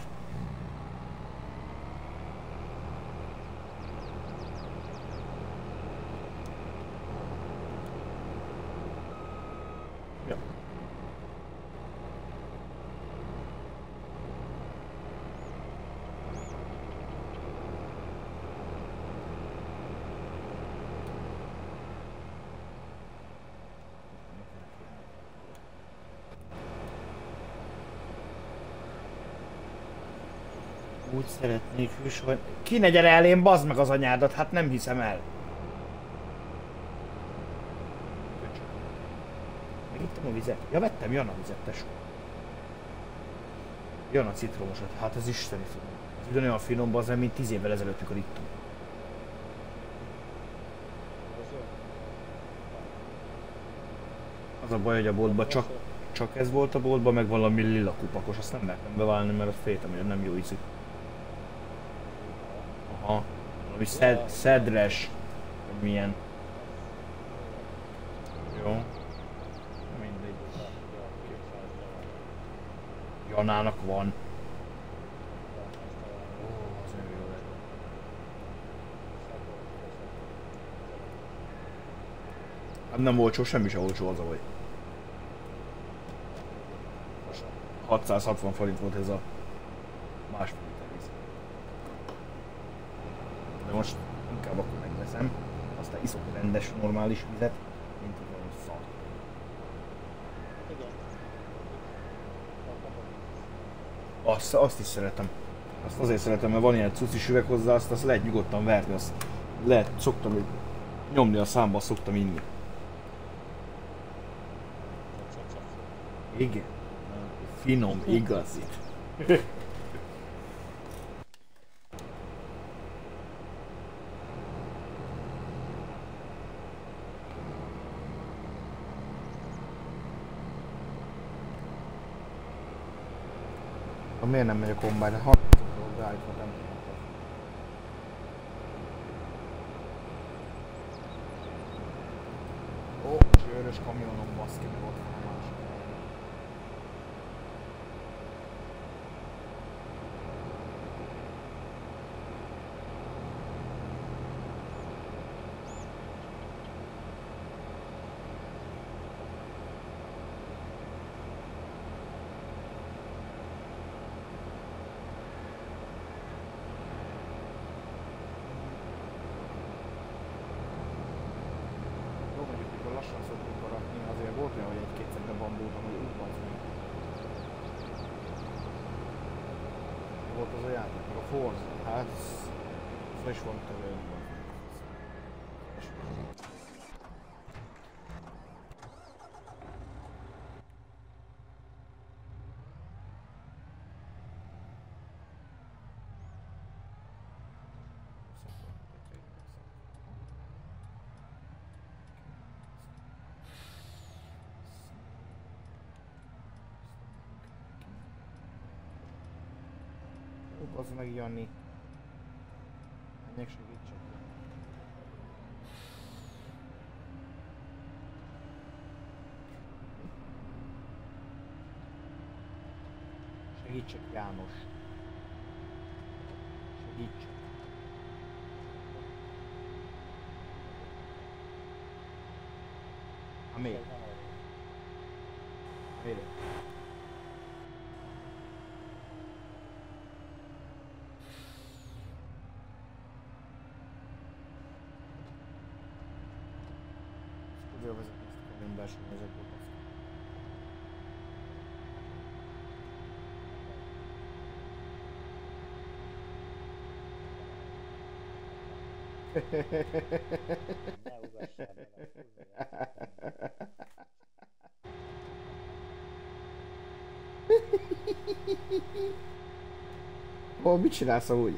S1: Ja. Úgy szeretnék hűsor... Ki ne gyere elém, bazd meg az anyádat, hát nem hiszem el. Megittem a vizet. Ja, vettem Jana vizet, tesó. Jana citromosat. Hát ez isteni finom. Ez ugyanolyan finom, bazd mint 10 évvel ezelőtt, mikor ittunk.
S4: Az
S1: a baj, hogy a boltban csak, csak ez volt a boltban, meg valami lila kupakos, azt nem mertem beválni, mert féltem, hogy nem jó ízű. Aha. Valami szed, szedres, vagy milyen. Jó. Mindegy. Janának van. Hát nem olcsó, semmi se olcsó az a baj. 660 forint volt ez a másfél. Most inkább akkor megveszem, aztán iszok rendes, normális vizet, mint hogy valami szar.
S4: Igen.
S1: Azt, azt is szeretem. Azt azért szeretem, mert van ilyen cucis üveg hozzá, azt, azt lehet nyugodtan verni, azt lehet, szoktam hogy nyomni a számba, szoktam inni. Igen. Finom, igazi.
S2: nem megy a kombány? Ha beállítva nem. Ó, csőrös kamionom baszki, meg ott van Up, az meg Jani. Menjek segítsek. Segítsek János. Segítsek.
S4: A miért? Miért?
S1: Mire?
S2: Tudja vezetni ezt a kemény belső nézetből. basz.
S4: Ne ugassál bele. kurva.
S1: Ó, mit csinálsz úgy?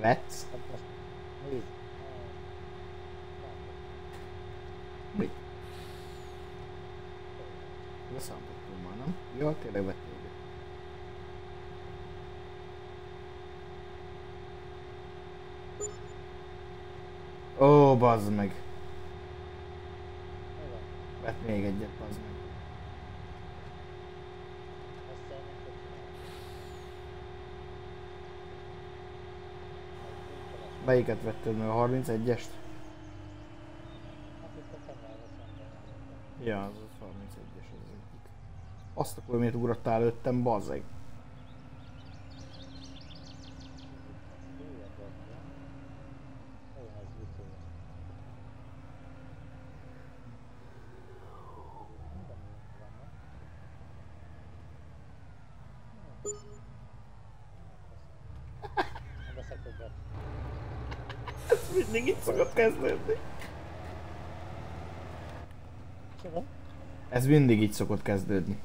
S1: Vetsz?
S4: Hát most nézd.
S1: Mi? Leszámoltam már, nem? Jó, tényleg vettél. Ó, bazd meg. Vett még egyet, bazd meg. Melyiket vetted meg, a 31-est?
S4: Hát itt a kamerával szemben.
S1: Ja, az a 31-es az egyik. Azt akkor miért ugrottál előttem, bazzeg?
S4: Hülye volt, nem? Olyan az ütő. Minden ilyen vannak. Nem veszek többet.
S1: Mindig itt szokott kezdődni.
S4: Csoda?
S1: Ez mindig így szokott kezdődni.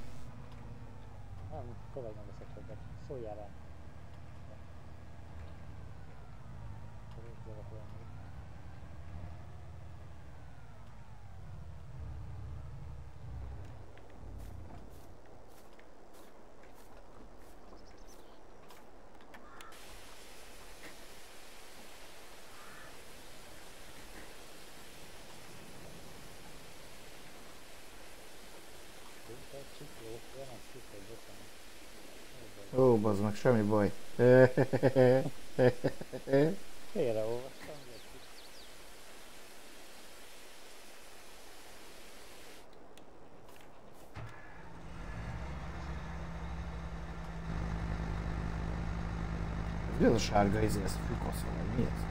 S4: Nem, tényleg nem veszek többet. Szóljál rá. Rögzülök lenni. Szinte csikló, olyan nem csikló, bocsánat. Nézd
S1: Ó, bazd meg, semmi baj.
S4: Félreolvastam, de egy kicsit.
S1: Mi az a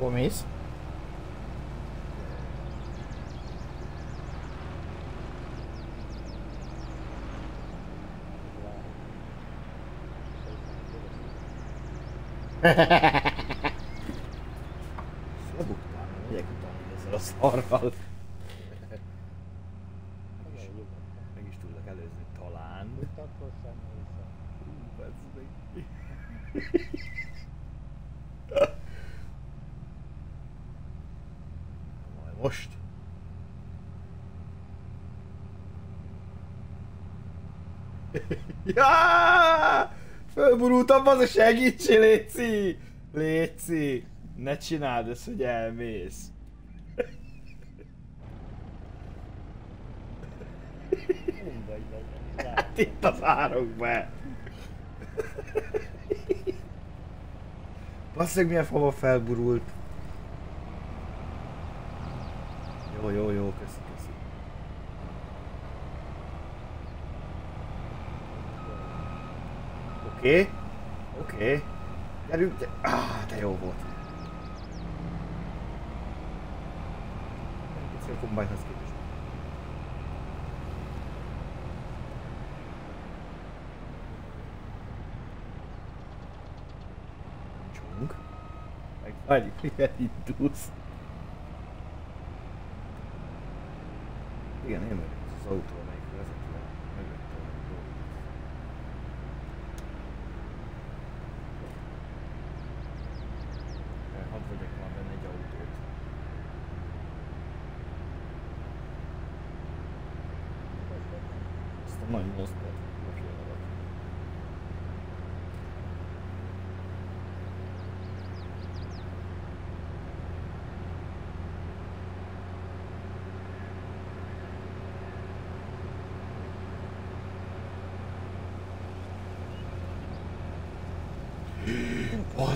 S1: sárga izé, ez fükosz vagy mi ez?
S5: Hol mész?
S1: Lebuktál, megyek utána ezzel a szarral. Meg is tudlak előzni talán.
S4: Akkor semmi vissza.
S1: Hú, bazd meg. Majd most. ja! Fölburultam, az a segítsi, Léci! Léci! Ne csináld ezt, hogy elmész. Hát itt az árokbe. Basszeg milyen fava felburult. Jó, jó, jó, köszi, köszi. Oké, okay. oké. Okay. Gyerünk, de... Ah, de jó volt. Egyszer a kombányhoz képest. Csunk. Meg vagy, milyen indulsz. Igen, én vagyok az autó, amelyik vezető mögött a dolgot. Hadd vegyek már benne egy autót. Ezt a nagy mozdot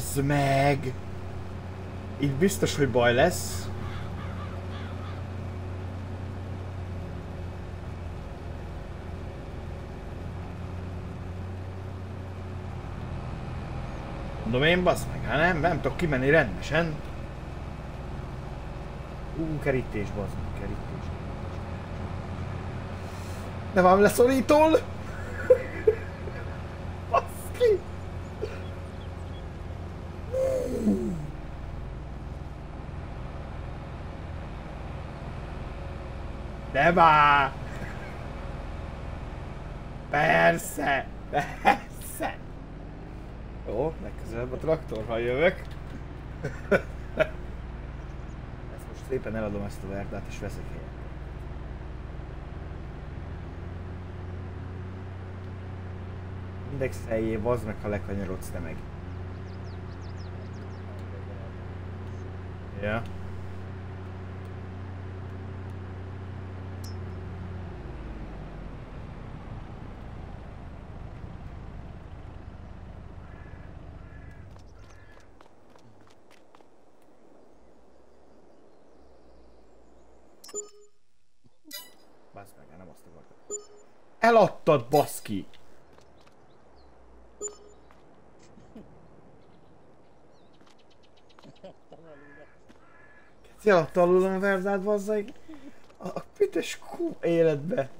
S1: Bazd meg! Itt biztos, hogy baj lesz. Mondom én, basz meg, hát nem, nem tudok kimenni rendesen. Ú, kerítés, bazd meg, kerítés. De van leszorítól! Baszki! Már! Persze! Persze! Jó, legközelebb a traktor, ha jövök. Ezt most szépen eladom ezt a verdát és veszek helyet. Indexeljé, vazd meg, ha lekanyarodsz te meg. Ja. Baszd meg, nem azt akartam. Eladtad, baszki! Keci eladta a verdát, bazzeg. A, a pites kú életbe.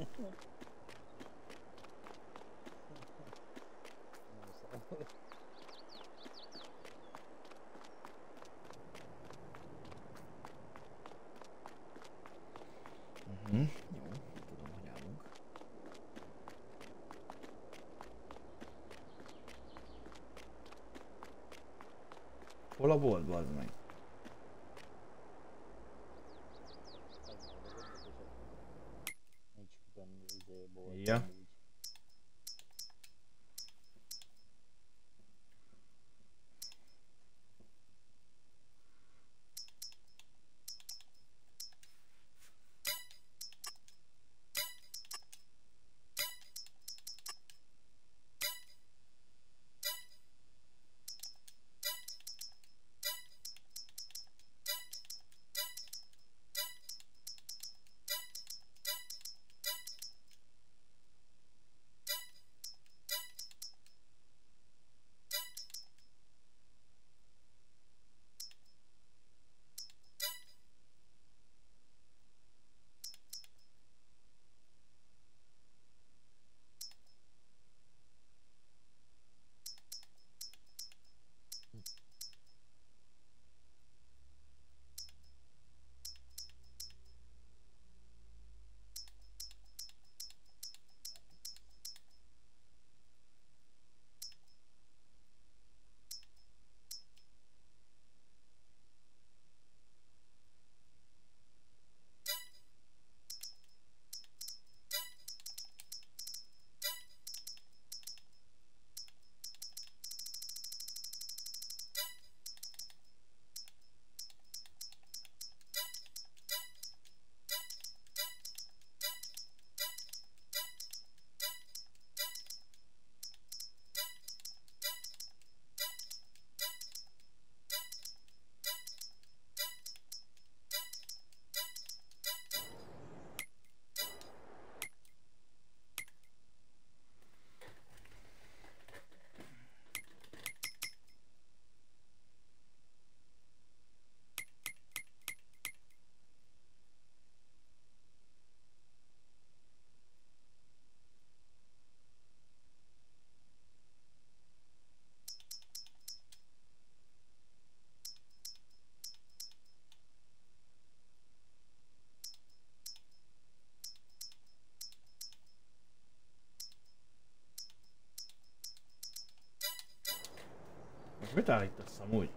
S4: Metallica,
S2: Samui.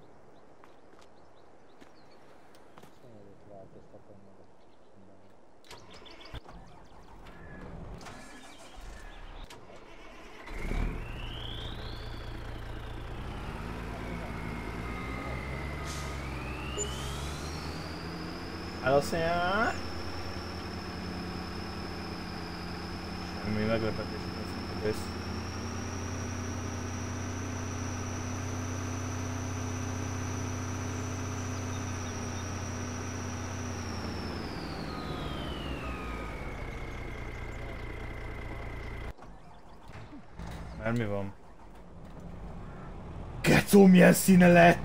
S2: Allora, se... Non mi vengo a Mert mi van? Kecó, milyen színe lett!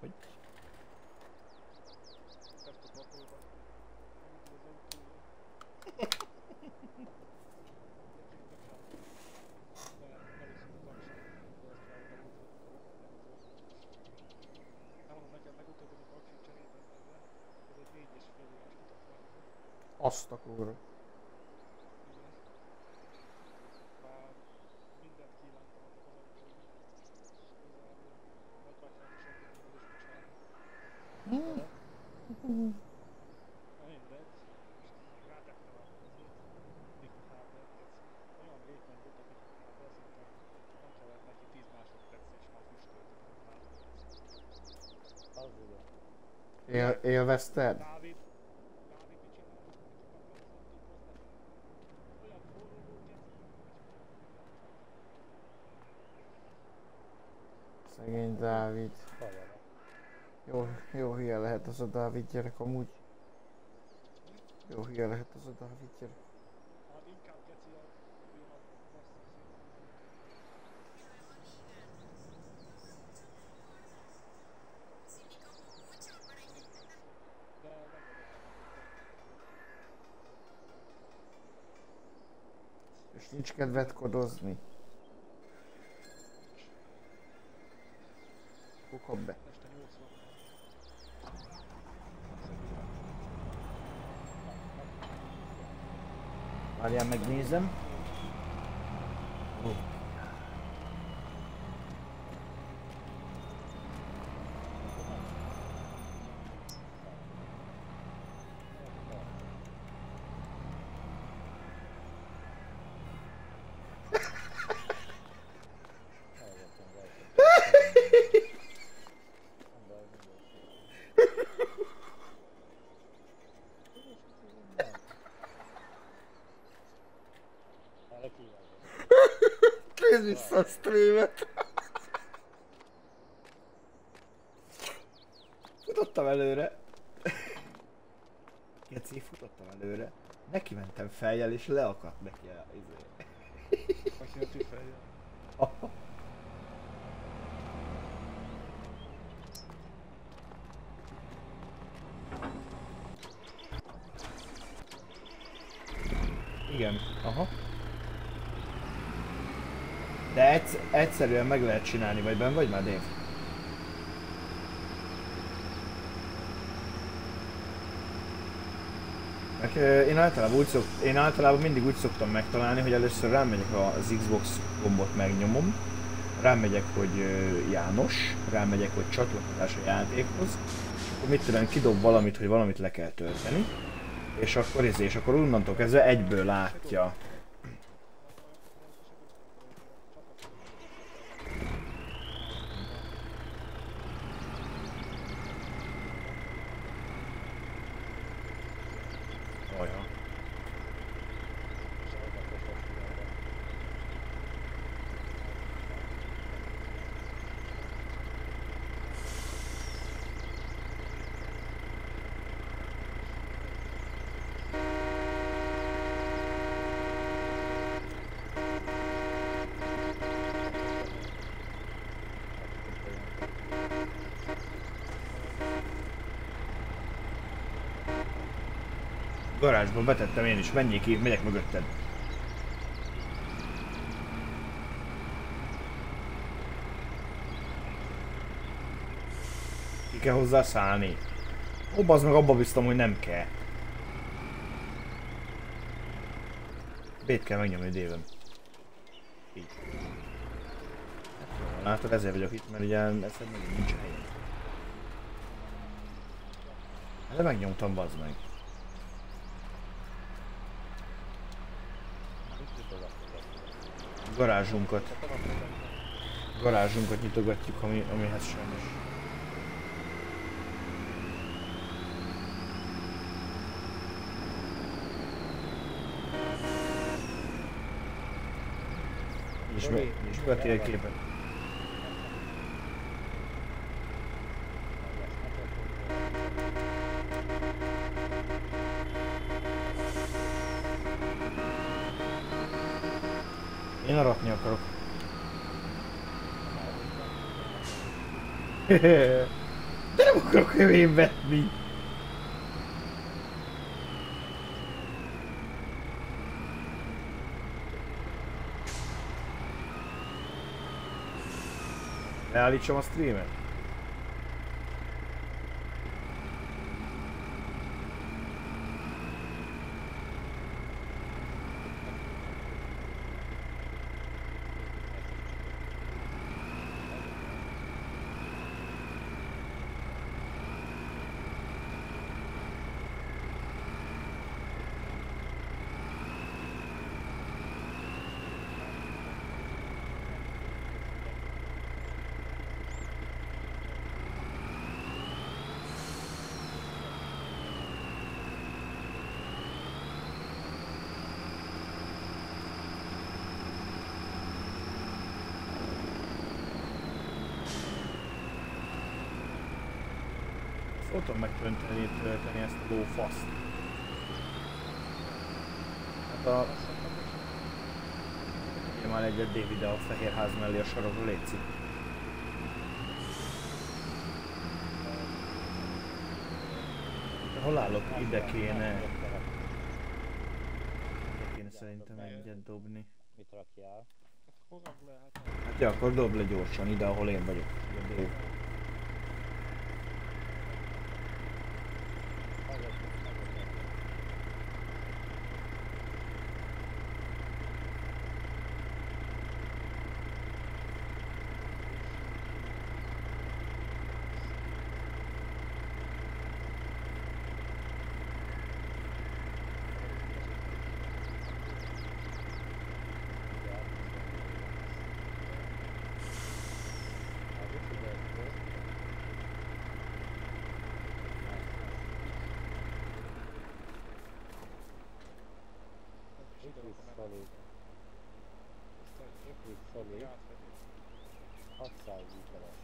S2: Hogy?
S1: Azt a kurva.
S4: Az ugye.
S1: Él, élvezted?
S6: Dávid, Dávid mit csinál? Olyan forró volt ez,
S1: Szegény Dávid. Jó, jó hülye lehet az a Dávid gyerek amúgy. Jó hülye lehet az a Dávid gyerek.
S6: hát inkább geci a jön a basszus. De
S1: És nincs kedved kodozni. Kukod be.
S6: este 80
S2: Várjál, megnézem. Ó.
S4: Eljöttem rajta. Nem baj, mindegy. Erre kíváncsi.
S1: Nézd vissza a streamet.
S2: Futottam előre. Geci, futottam előre. Neki mentem feljel és leakadt neki a izé.
S6: Aki nem tud feljön.
S2: Igen, aha. De egyszer, egyszerűen meg lehet csinálni, vagy benn vagy már, Dave? Meg, én általában, úgy szok, én általában mindig úgy szoktam megtalálni, hogy először rámegyek az Xbox gombot megnyomom, rámegyek, hogy János, rámegyek, hogy csatlakozás a játékhoz, akkor mit tudom, kidob valamit, hogy valamit le kell tölteni, és akkor ez, és akkor onnantól kezdve egyből látja. Olyan. Garázsba betettem én is, menjék ki, megyek mögötted. Ki kell hozzá szállni. Ó, bazd meg abba biztam, hogy nem kell. B-t kell megnyomni déven. Így. Látod, ezért vagyok itt, mert ugye megint nincs helyen. De megnyomtam, bazd meg. Garázsunkat. Garázsunkat nyitogatjuk, ami, amihez sajnos. Nyisd be, nyisd be Én aratni akarok. De nem akarok hövén vetni. Leállítsam a streamet? Ott tudom megtönteni, tölteni lófaszt. Hát a... Ugye már egyet David a fehérház mellé a sarokra létszik. Hol állok? Ide kéne. Ide kéne szerintem egyet dobni.
S4: Mit rakjál?
S6: Hát
S2: ja, akkor dob le gyorsan ide, ahol én vagyok. Ugye Dave.
S4: Szolid. Itt szolid. 600 literes.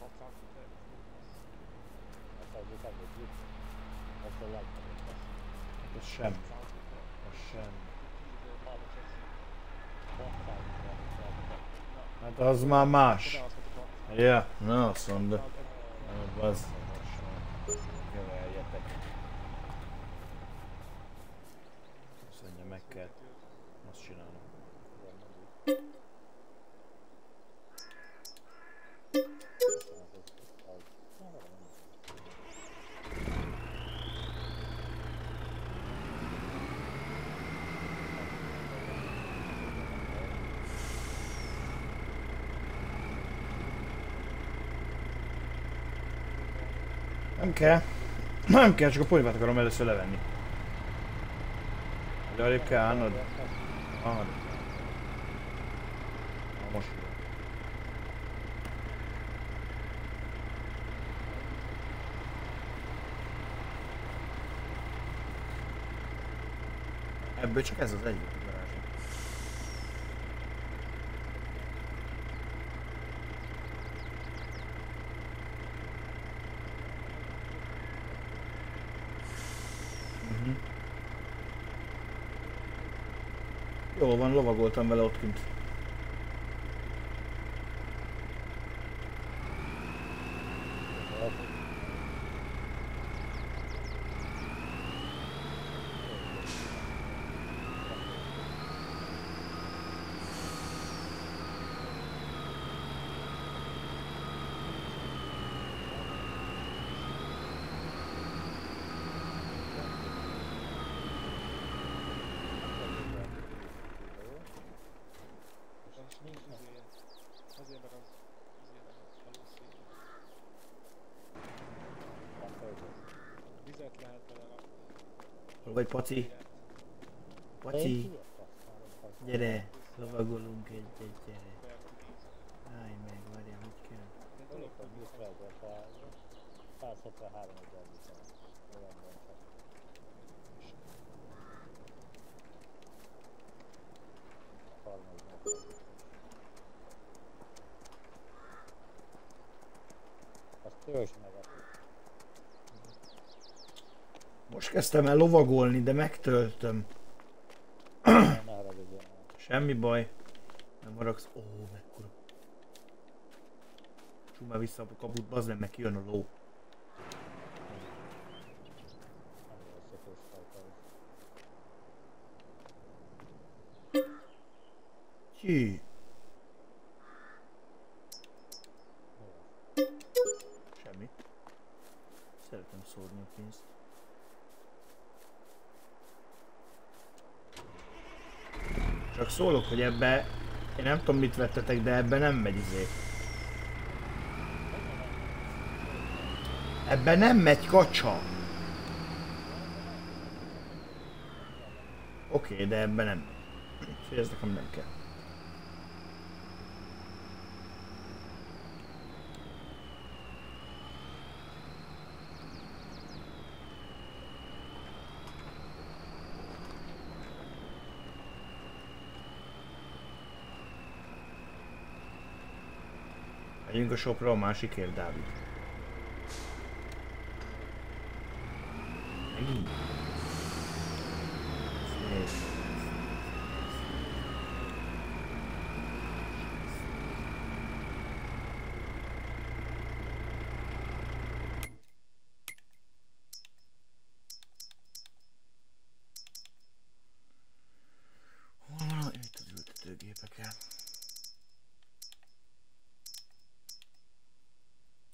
S4: 600 liter még itt. Ez a legnagyobb lesz.
S2: Ez sem. Ez sem.
S4: 600 liter.
S2: Hát az már más. Ja, na azt mondod. Az Jöveljetek. Azt mondja, meg kell azt csinálnom. Nem kell. Nem kell, csak a ponyvát akarom először levenni. De arrébb kell állnod. Ah. Na most. Ebből csak ez az egy volt a garázsban. Mhm. Lovagoltam vele ott kint.
S1: Vagy, Paci? Paci, gyere, lovagolunk egyet, gyere. Állj meg, várjál, hogy kell.
S2: 173 ezer liter. Olyanban csak. A harmadik nap. Azt töltsd meg,
S1: Most kezdtem el lovagolni, de megtöltöm. Semmi baj. Nem haragsz. Ó, mekkora. Csuk már vissza a kaput, bazd meg, kijön a ló.
S2: Nem lesz szokós rajta.
S1: Hű. Semmi. Szeretem szórni a pénzt. Csak szólok, hogy ebbe, én nem tudom mit vettetek, de ebbe nem megy izé. Ebbe nem megy kacsa. Oké, okay, de ebbe nem. Úgyhogy ez nem kell. A shopra, a másikért, Dávid. Megint. Nézd. Hol van a... Itt az ültetőgépeken.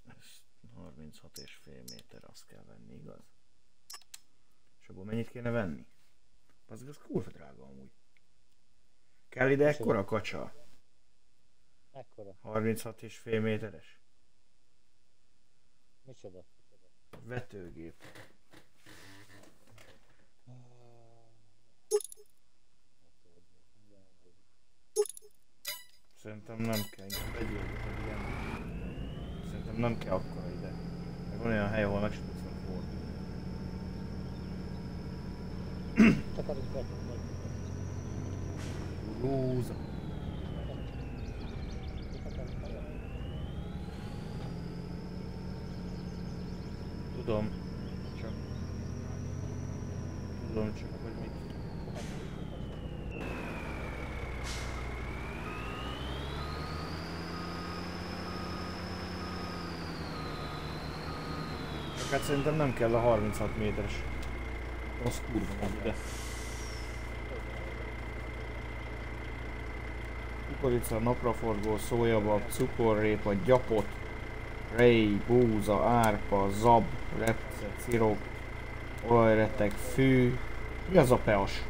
S1: Ez 36 és fél méter, azt kell venni, igaz? És abból mennyit kéne venni? Az az kurva drága amúgy. Kell ide ekkora kacsa?
S2: Mekkora?
S1: 36 és fél méteres?
S2: Micsoda?
S1: Vetőgép. Szerintem nem kell, inkább egy. Szerintem nem kell akkora ide. Meg van olyan hely, ahol meg
S2: Takarunk meg, meg.
S1: Lúza. Tudom. Csak... Tudom csak, hogy mit. Csak hát szerintem nem kell a 36 méteres. Az kurva nagy ide. Kukorica, napraforgó, szójabab, cukorrépa, gyapot, rej, búza, árpa, zab, repce, cirok, olajreteg, fű. Mi az a peas?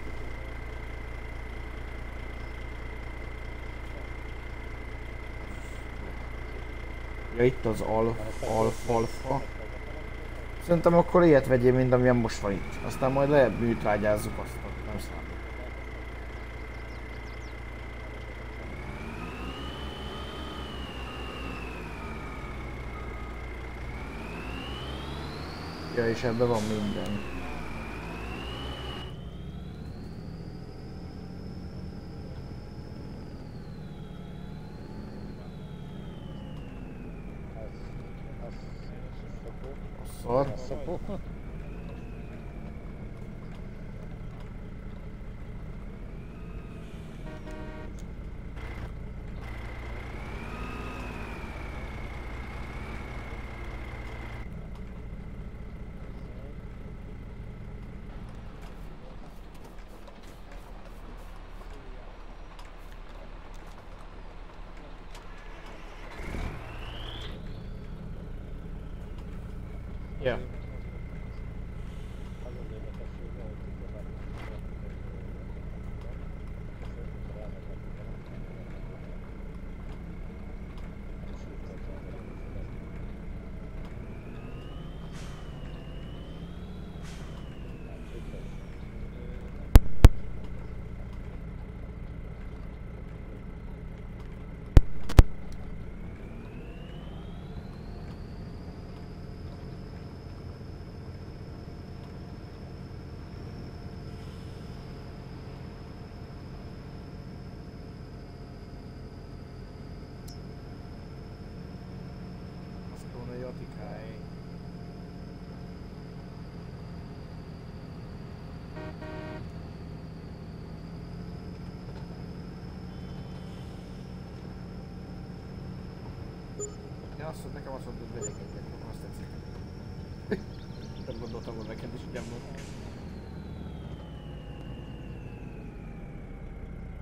S1: Ja itt az al, alfalfa. Szerintem akkor ilyet vegyél, mint amilyen most van itt. Aztán majd lehet műtrágyázzuk azt, nem számít. És ebben van minden.
S2: Az, az, szopó.
S1: A szar.
S2: Az szopó.
S1: Ja.
S2: Az az érdekessége, hogy tudja
S1: patikái. Ja, azt mondta, nekem azt mondta, hogy egyet, akkor azt tetszik. Nem gondoltam, hogy neked is ugyan van.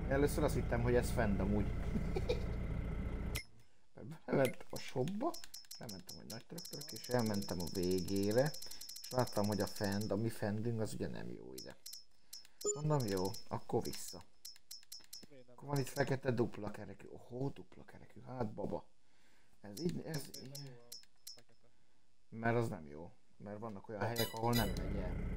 S1: Először azt hittem, hogy ez fent amúgy. Bementem a shopba, bementem egy nagy traktorok, és elmentem a végére, és láttam, hogy a fend, a mi fendünk, az ugye nem jó ide. Mondom, jó, akkor vissza. Akkor van itt fekete dupla kerekű. Ohó, dupla kerekű. Hát baba. Ez így, ez így. Mert az nem jó. Mert vannak olyan helyek, ahol nem megy el.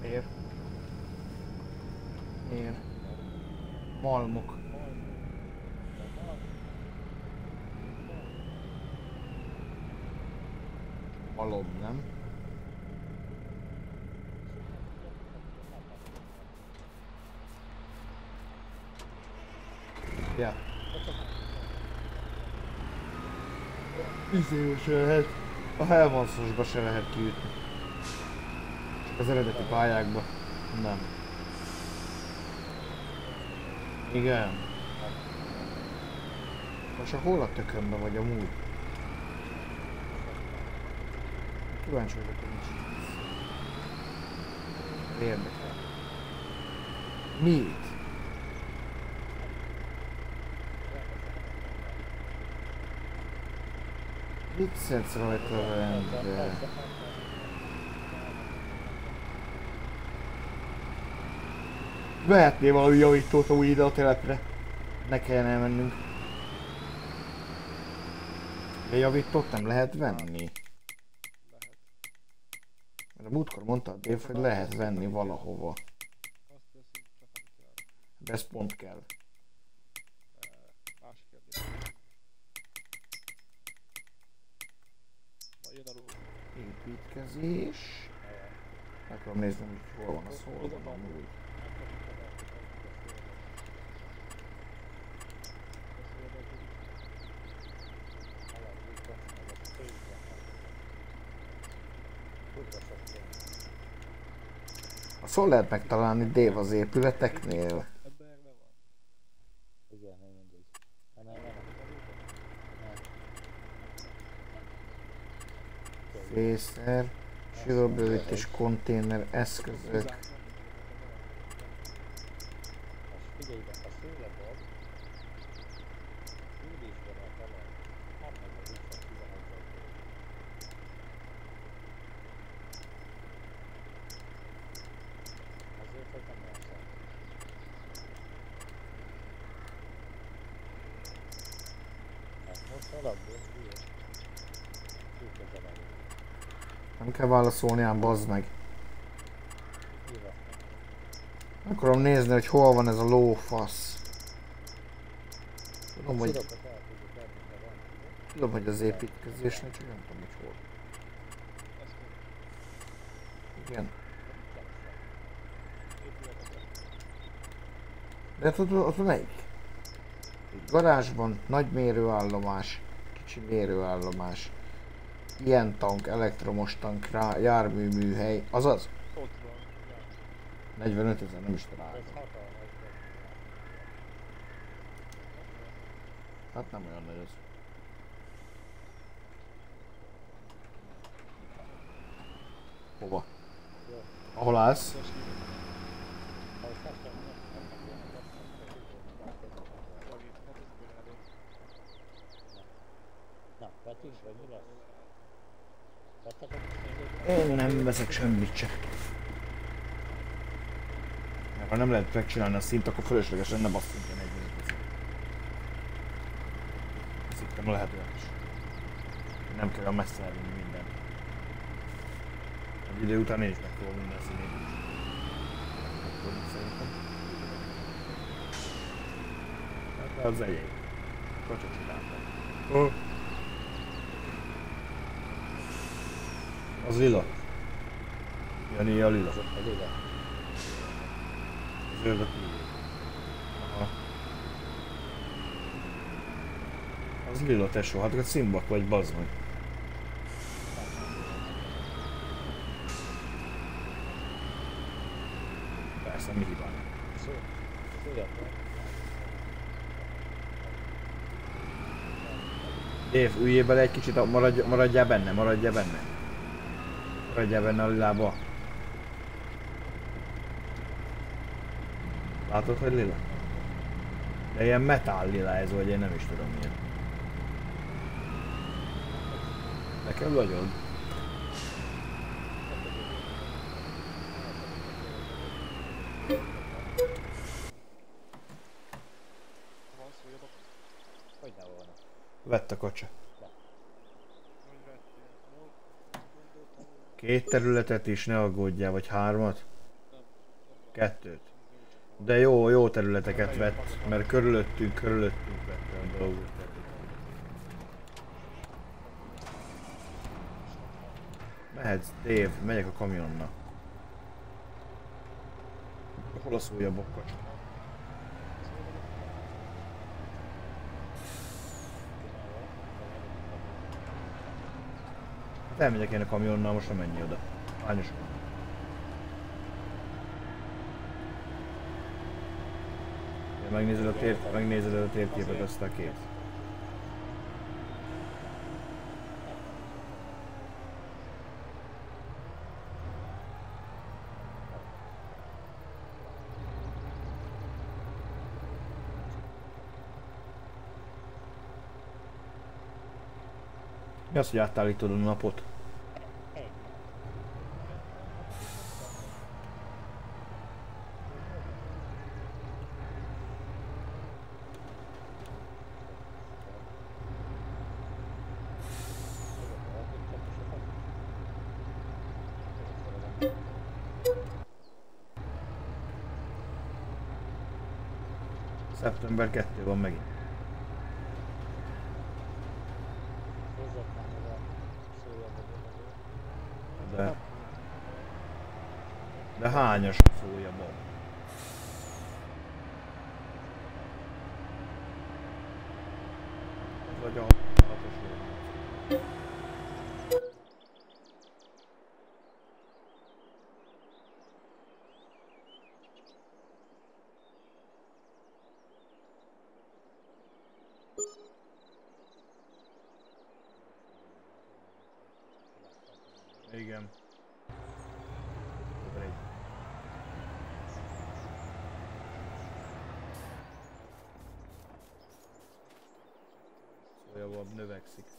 S1: Miért? Miért? Malmok. Malom, nem? Ja. Se lehet. A Helmanszosba se lehet kiütni. Csak az eredeti pályákba. Nem. Igen. Most a hol a tökönbe vagy amúgy? Kíváncsi vagyok, hogy nincs. Érdekel. Mit? Mit szedsz rajta rendbe? Vehetnél valami javítót amúgy ide a telepre. Ne kellene elmennünk. De javítót nem lehet venni. Mert a múltkor mondta a Dave, hogy lehet venni valahova. De ez pont kell. Építkezés. Meg akarom nézni, hogy hol van a szolga hol lehet megtalálni Dave az épületeknél? Fészer, sűrűbővítés, konténer, eszközök.
S4: Most figyelj be, a szőlebab küldésben a talaj, hát meg a vissza 11 Azért, hogy nem olyan szar. Hát most alapból hülyes. Túl közel állunk.
S1: Válaszolni ám, bazd meg. Akarom nézni, hogy hol van ez a lófasz. Tudom, hogy, tudom, hogy az építkezésnél, csak nem tudom, hogy hol. Igen. De ott, ott melyik? Garázsban nagy mérőállomás, kicsi mérőállomás. Ilyen tank, elektromos tank, rá, jármű műhely, azaz?
S2: Ott van. ja.
S1: 45 ezer, nem is találom. Hát nem olyan nagy az. Hova? Ahol állsz?
S4: Na, vetünk, vagy mi lesz?
S1: Én nem veszek semmit se. Mert ha nem lehet megcsinálni a szint, akkor fölöslegesen ne basszunk ilyen egy Nekem lehet olyan is. Nem kell a messze elvinni mindent. Egy idő után én is meg minden színét. Hát az egyéb. Kacsa csináltam. Oh. Az lila. Jani a lila.
S4: Az a lila.
S1: Zöld a kívül. Aha. Az lila tesó, hát a szimbak vagy bazd meg. Persze, mi hibán.
S4: Szó.
S1: Üljél bele egy kicsit, maradj, maradjál benne, maradjál benne. Maradjál benne a lilába. Látod, hogy lila? De ilyen metál lila ez, vagy én nem is tudom milyen. Nekem nagyon. Vett a kocsa.
S2: hogy vettél. Jó, gondoltam, hogy
S1: Két területet is, ne aggódjál, vagy hármat? Kettőt. De jó, jó területeket vett, mert körülöttünk, körülöttünk vett olyan dolgokat. Mehetsz, Dave, megyek a kamionnal. Hol a szója bokkacs? Elmegyek én a kamionnal, most nem menj oda. Hányos Megnézed a, tér, megnézed a térképet, azt a két. Mi az, hogy átállítod a napot?
S4: Egy.
S1: Szeptember 2 van megint. Növekszik.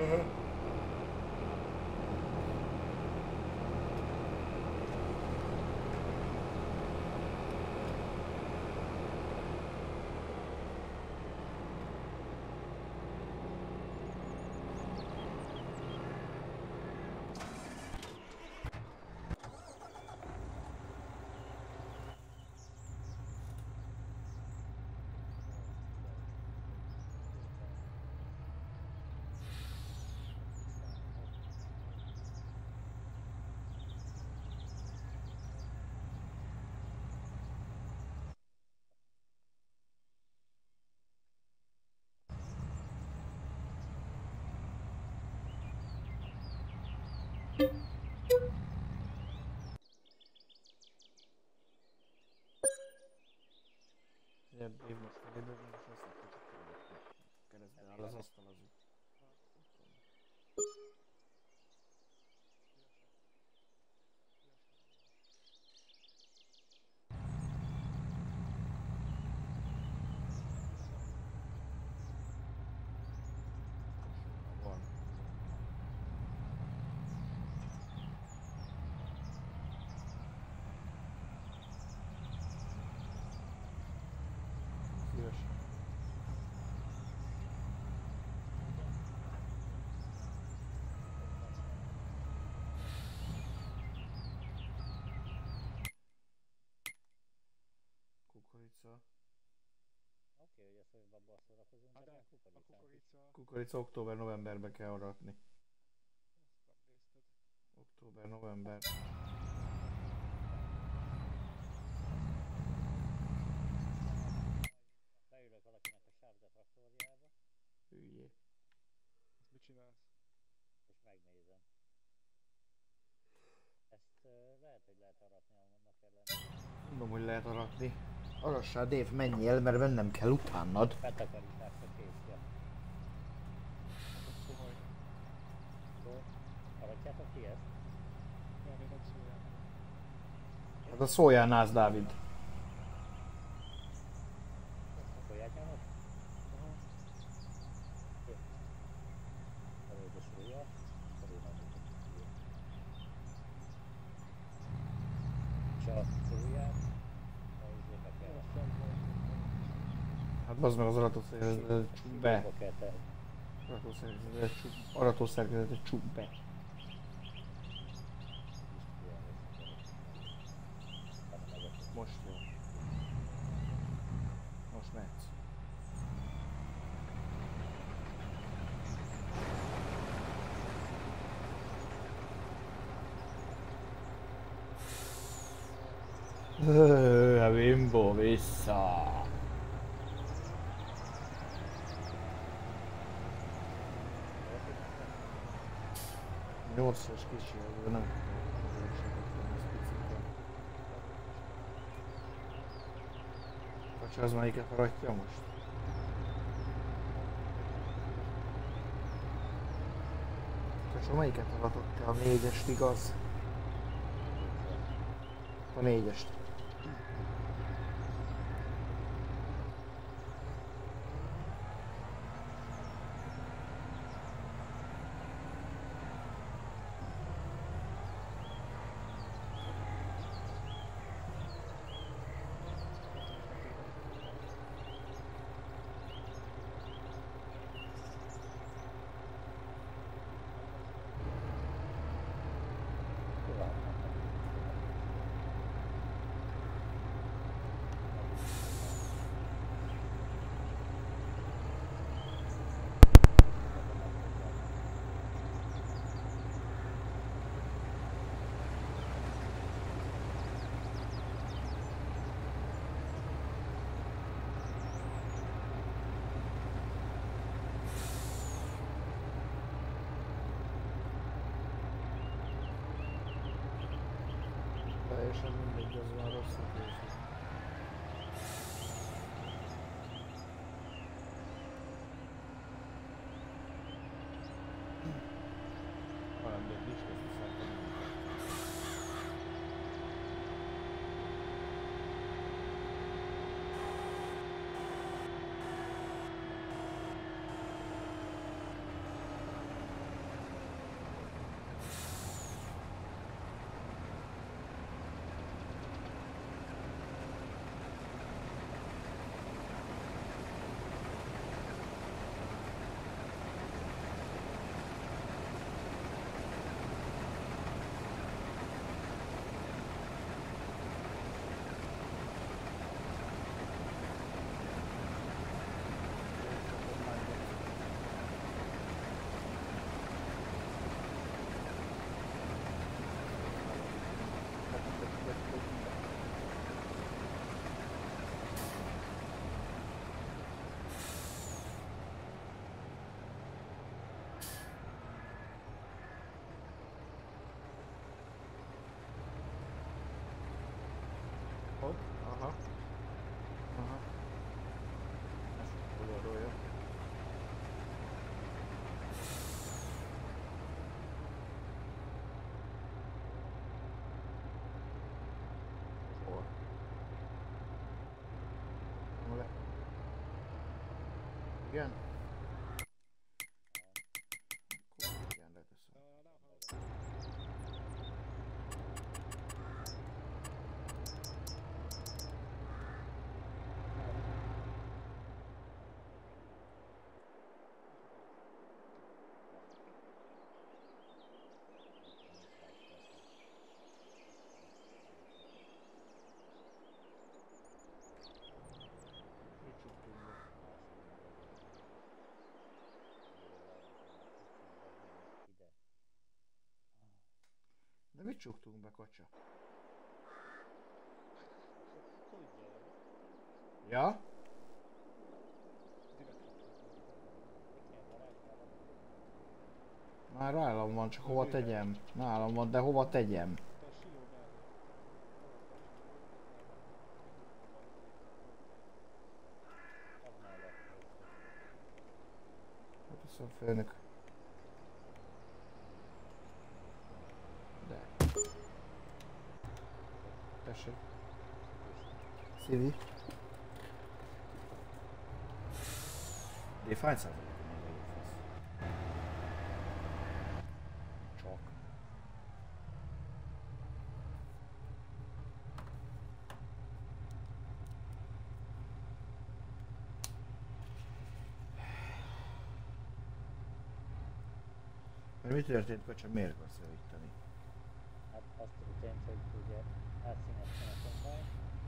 S1: Mm-hmm. Ugye, Dave most felébred, most azt látja, csak keresztbe- keresztbe áll az asztal az úgy. Van. Szívesen. Kukorica.
S4: Oké, hogy abban szórakozunk,
S6: Hát de
S4: a
S6: kukorica,
S1: Kukorica október-novemberbe kell aratni. Október-november.
S4: Beülök valakinek a sárga traktorjába,
S1: Üljé.
S6: Ezt mit csinálsz?
S4: és megnézem. Ezt uh, lehet, hogy lehet aratni annak ellen.
S1: Mondom, hogy lehet aratni. Arassál, Dave, menjél, mert bennem kell utánad.
S6: Hát komoly.
S4: Akkor aratjátok ki ezt?
S1: Hát a szóljál nász, Dávid.
S4: Folyát nyomod?
S6: Aha.
S4: Előbb a súlya, akkor én adok a súlyát. Csak súlyát, a izébe kell.
S6: Jó, felbolt.
S1: Bazd meg az aratószerkezetet csuk be. Aratószerkezetet csuk, aratószerkezetet csuk be. Most jó. Most mehetsz. Ö, A bimbo vissza. Kicsi, az nem. Kacsa az melyiket haradja most? Kacsa melyiket haradott te a négyest, igaz? A négyest. again. Csuktunk be, kocsa. Ja? Már nálam van, csak hova tegyem? Nálam van, de hova tegyem?
S6: Te a siló mellé.
S4: Az mellett.
S1: Hát viszont főnök. De. Tessék. Szívi.
S2: De hány százalékon van legjobb fasz? Csak.
S1: Történt, kocsa? Miért akarsz javítani?
S4: Hát azt történt, hogy ugye átszíneztem a kombányt,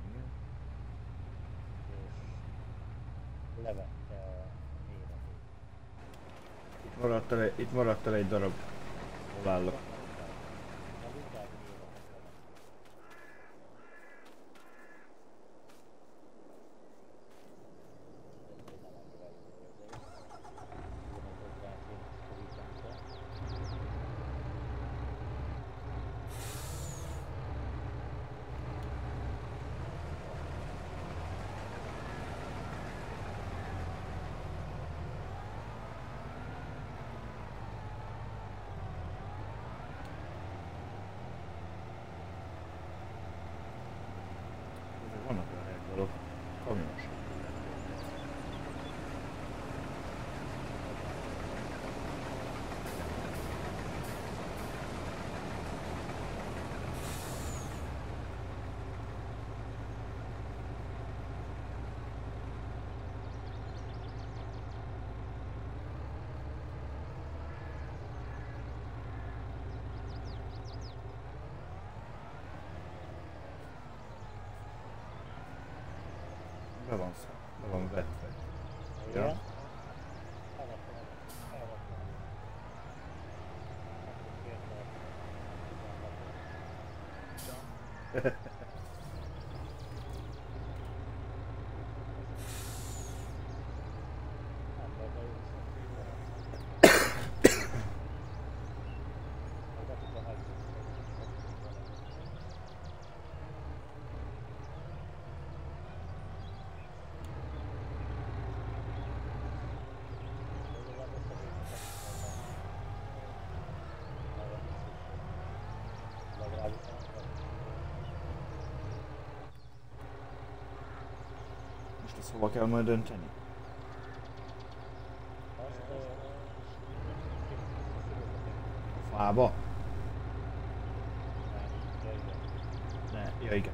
S1: Igen.
S4: és levette a méretét.
S2: Itt maradt el, itt maradt el egy darab. Hol Ezt hova kell majd dönteni? A fába? Ne, ja igen.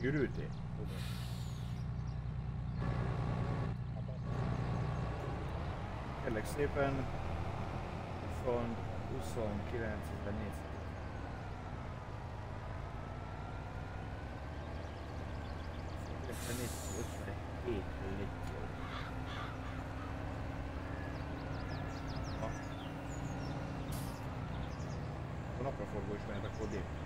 S2: Kiürültél? Kérlek szépen 20, 29.400 57 liter. Ha. A napraforgó is mehet, akkor lép.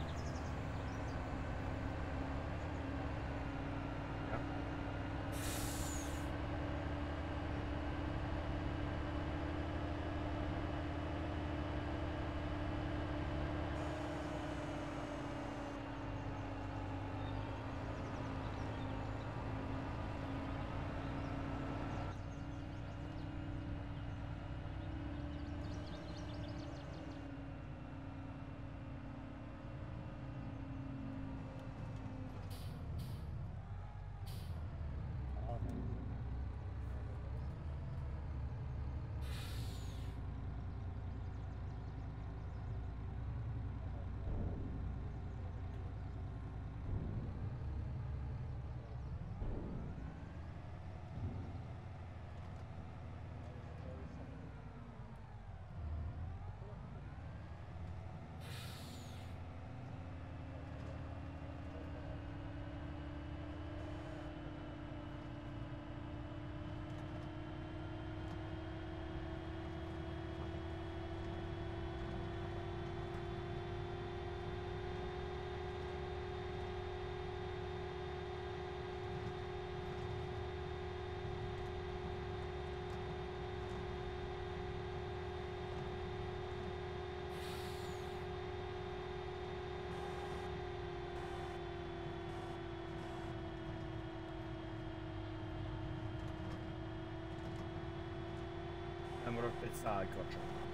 S1: Nem maradt egy szál kacsa. Nem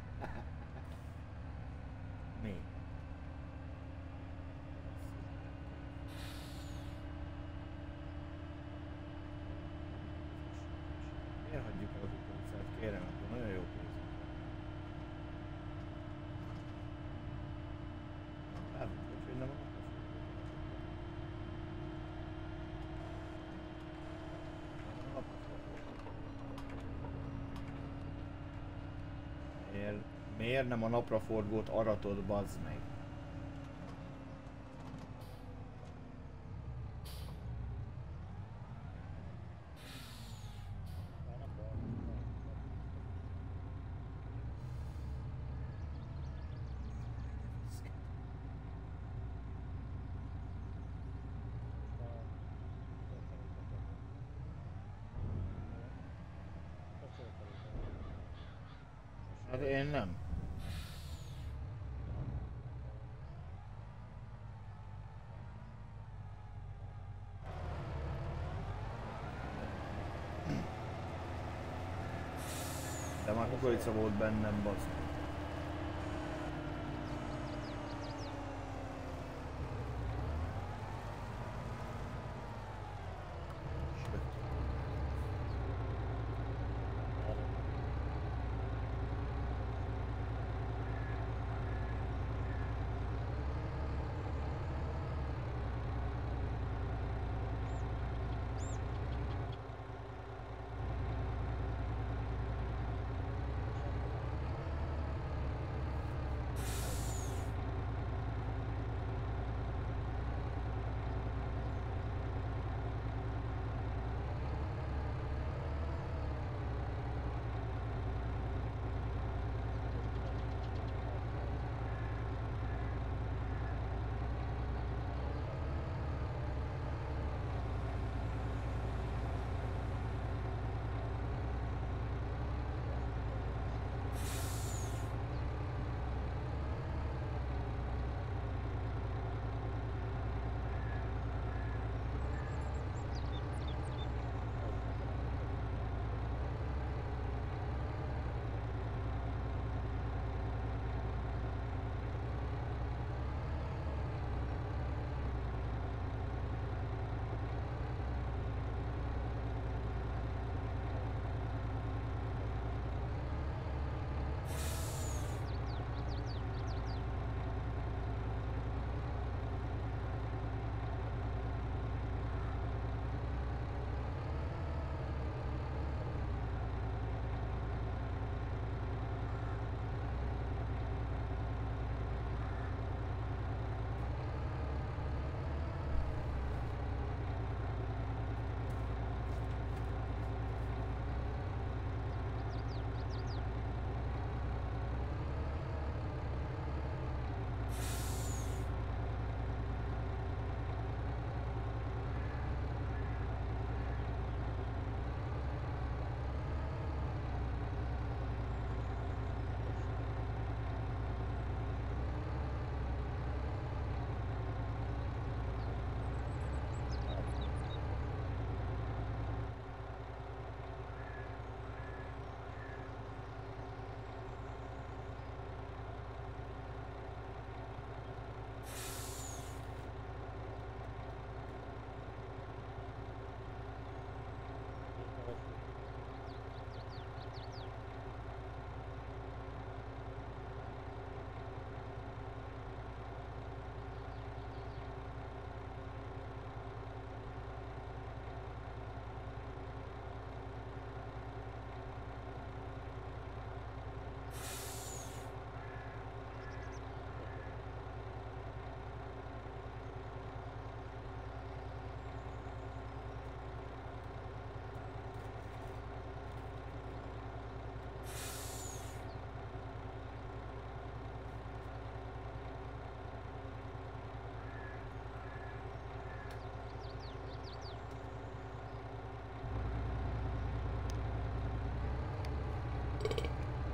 S1: Miért, nem a napraforgót aratod, bazd meg?
S4: Már nem baj.
S1: Hát én nem. De már kukorica volt bennem, bazd.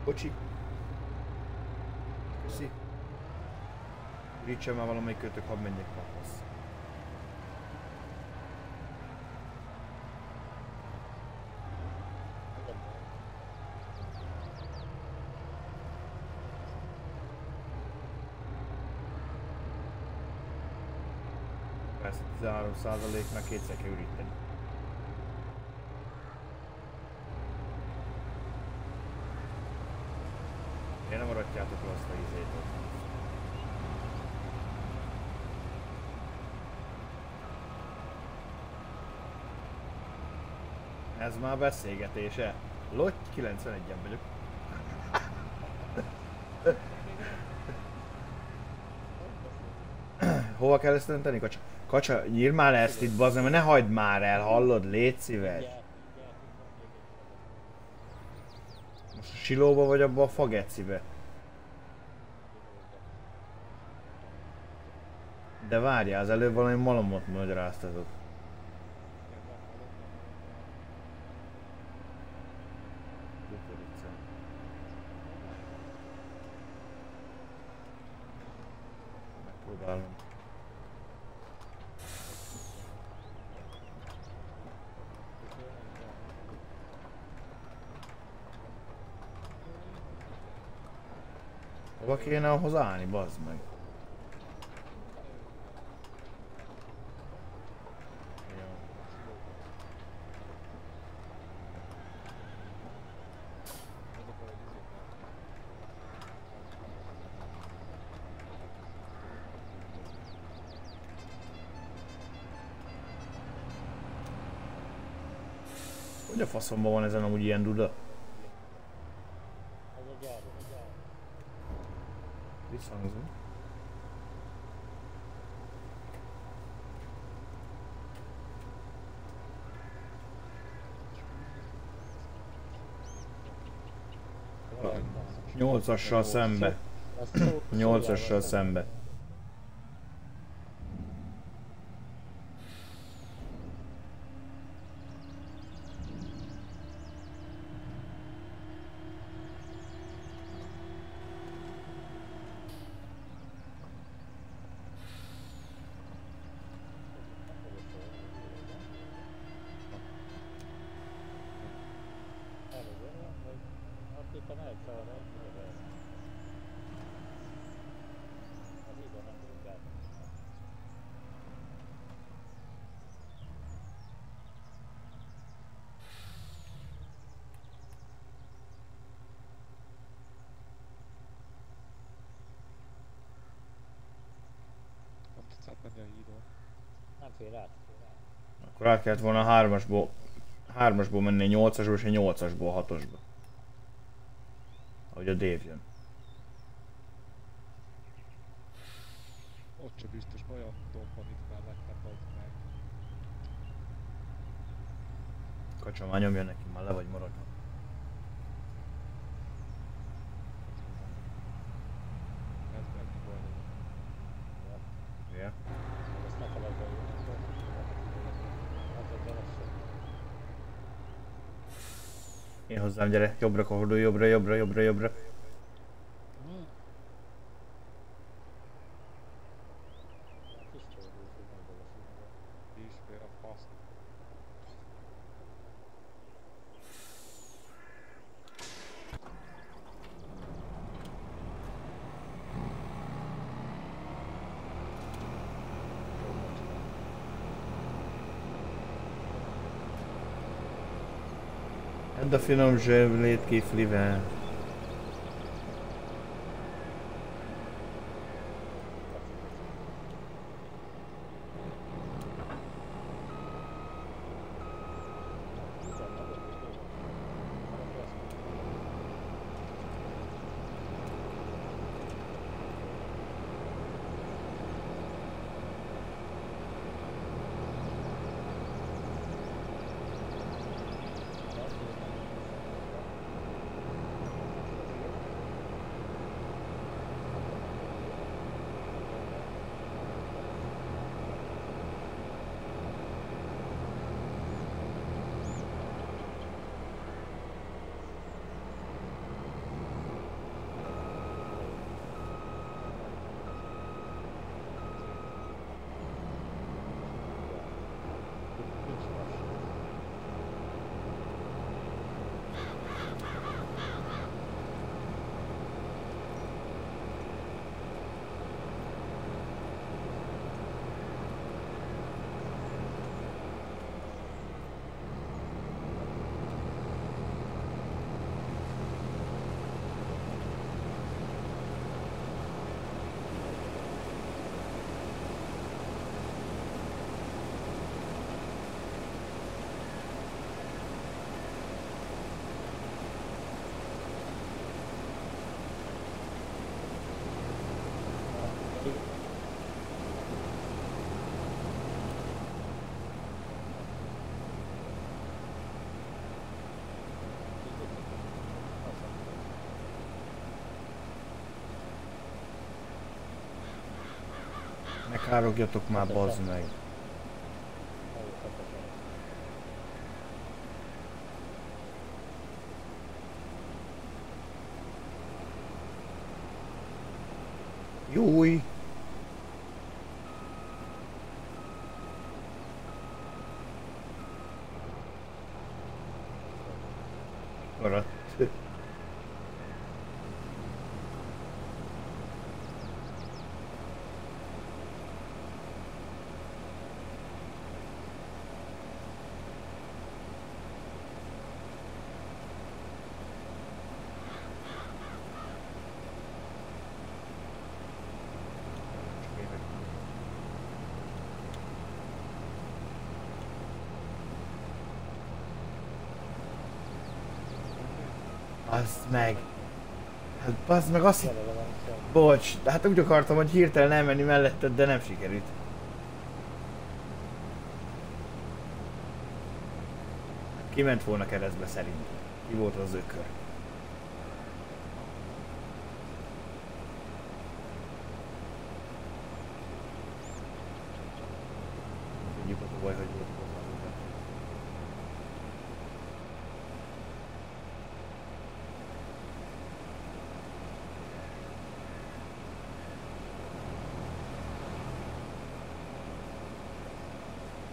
S1: Bocsi. Köszi. Rítsen már valamelyik kötök, hadd menjek paphoz. Persze 13 százaléknak kétszer kell üríteni. Miért nem maradjátok le azt a izét ott? Ez már beszélgetése. Lotty 91-en vagyok. Hova kell ezt önteni, kacsa? Kacsa, nyír már ezt itt, bazdmeg, mert ne hagyd már el, hallod? Légy szíves. Most a silóba vagy abba a fagecibe? De várjál, az előbb valami malomot magyaráztatott. Kukorica. Megpróbálom. Hova kéne ahhoz állni, bazd meg? Hogy a faszomban van ezen amúgy ilyen duda? 8-assal szembe.
S4: 8-assal
S1: szembe. Akkor át kellett volna a hármasból, hármasból menni a nyolcasból és a nyolcasból a hatosba. Ahogy a Dave jön.
S2: Ott sem biztos olyan domb van itt mellettem, meg.
S1: Kacsa már nyomja neki, Sånn samtidig.
S4: Jobber og jobber og
S2: jobber og jobber. jobber.
S1: Edd a finom zsövlét kiflivel. Ne károgjatok már, bazd meg.
S4: Hajókat beszereztem.
S1: Júj! Maradt. Bazd meg! Hát bazd meg azt. Bocs, hát úgy akartam, hogy hirtelen elmenni melletted, de nem sikerült. Kiment volna keresztbe szerint. Ki volt az ökör? Tudjuk az a baj, hogy volt hozzá.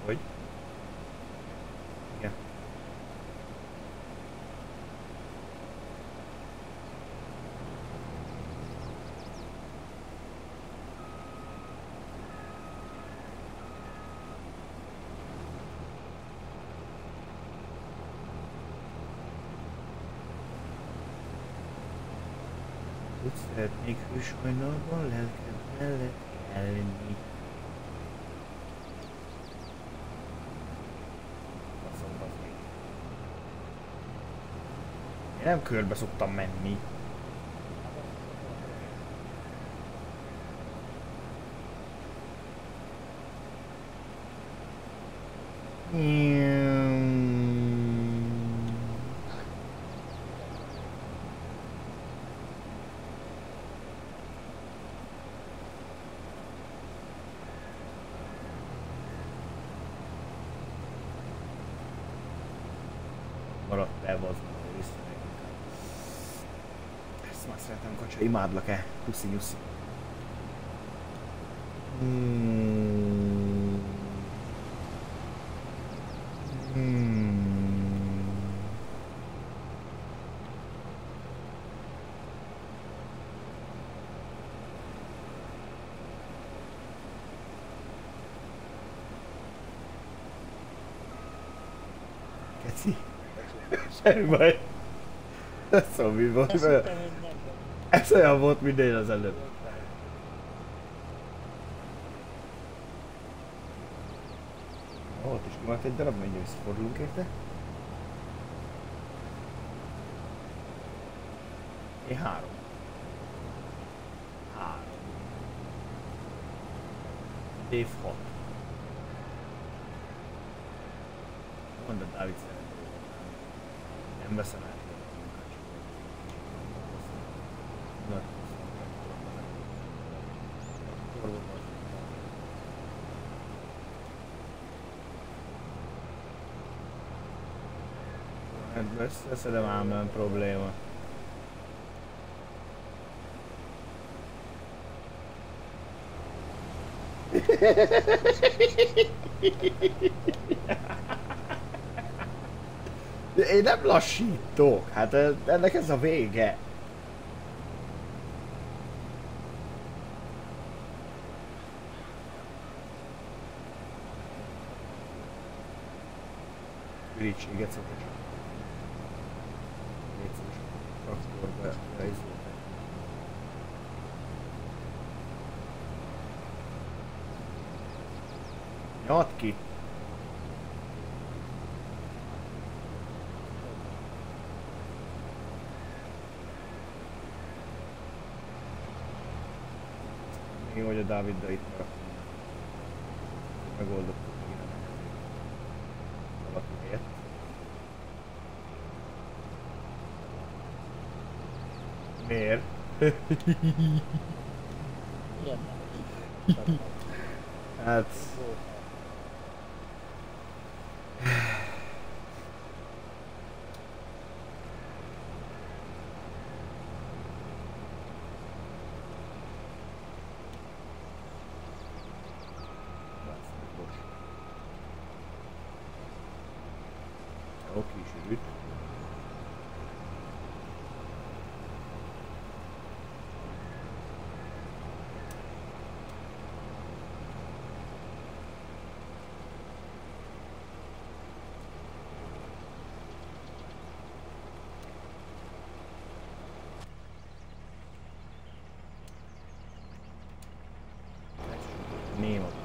S1: Hogy? Igen. Úgy szeretnék hőshajnalban lelked mellett. Én nem körbe szoktam menni. Bazd meg, visszamegyek inkább. Ezt már szeretem, kacsa, imádlak-e? Puszi nyuszi. Hmm. Hmm. Keci? Semmi baj. Ez szóval mi volt? Ez olyan volt, mint én az előbb. Ott is kimaradt egy darab, menjünk visszafordulunk érte. Én három. Három. Hat. Mondd a Dávid szeretné. Nem veszem el. Na. Hát összeszedem ám nem probléma. De én nem lassítok, hát eh, ennek ez a vége. Ürítséget szokott. Légy A Dáviddal itt a valaki helyett. Miért?
S2: Hát... Neil.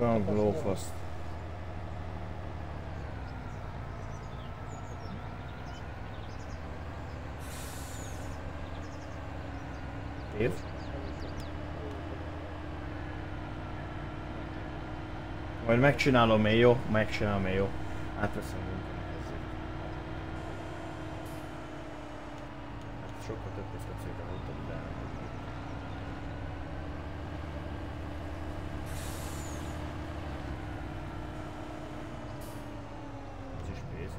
S2: Olyan lófaszt. Év? Majd megcsinálom én, jó? Megcsinálom én, jó? Átveszem munkát. Hát sokkal több pénzt cégre voltam, de... Ez is pénz.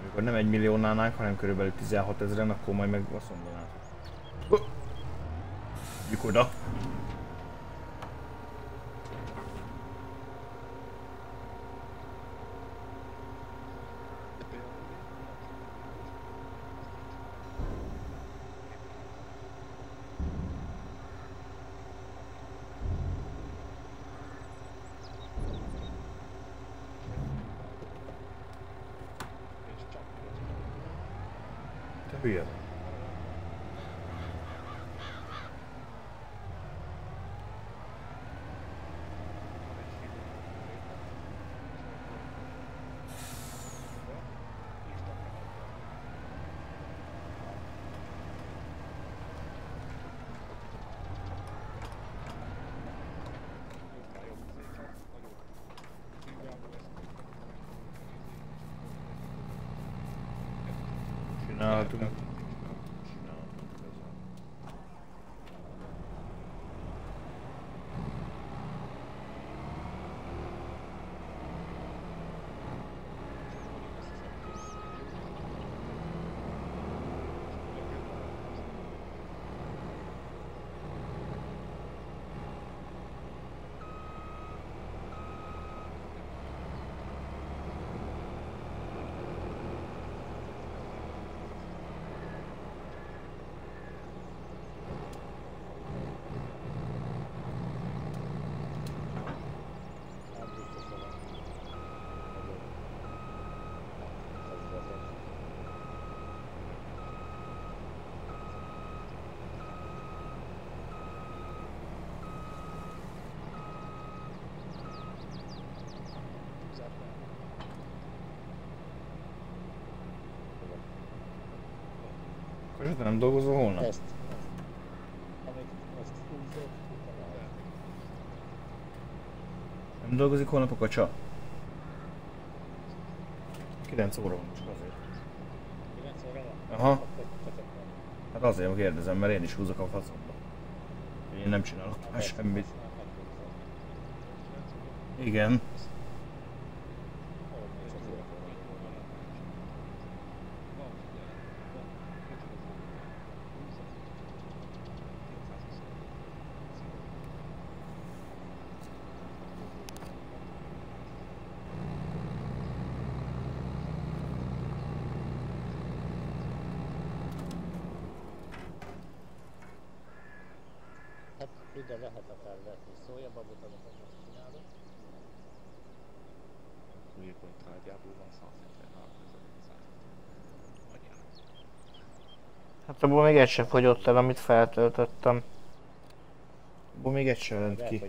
S2: Amikor nem egy milliónál állnánk, hanem körülbelül 16 ezeren, akkor majd meg azt mondanám. Gyük oda. Nem dolgozol holnap?
S4: Ezt.
S2: Nem dolgozik holnap a kacsa? 9 óra van, csak azért.
S4: 9 óra van?
S2: Aha. Hát azért kérdezem, mert én is húzok a faszomba. Én nem csinálok már semmit. Igen.
S1: Hát abból még egy sem fogyott el, amit feltöltöttem. Abból még egy lent
S4: Lehet,
S1: ki.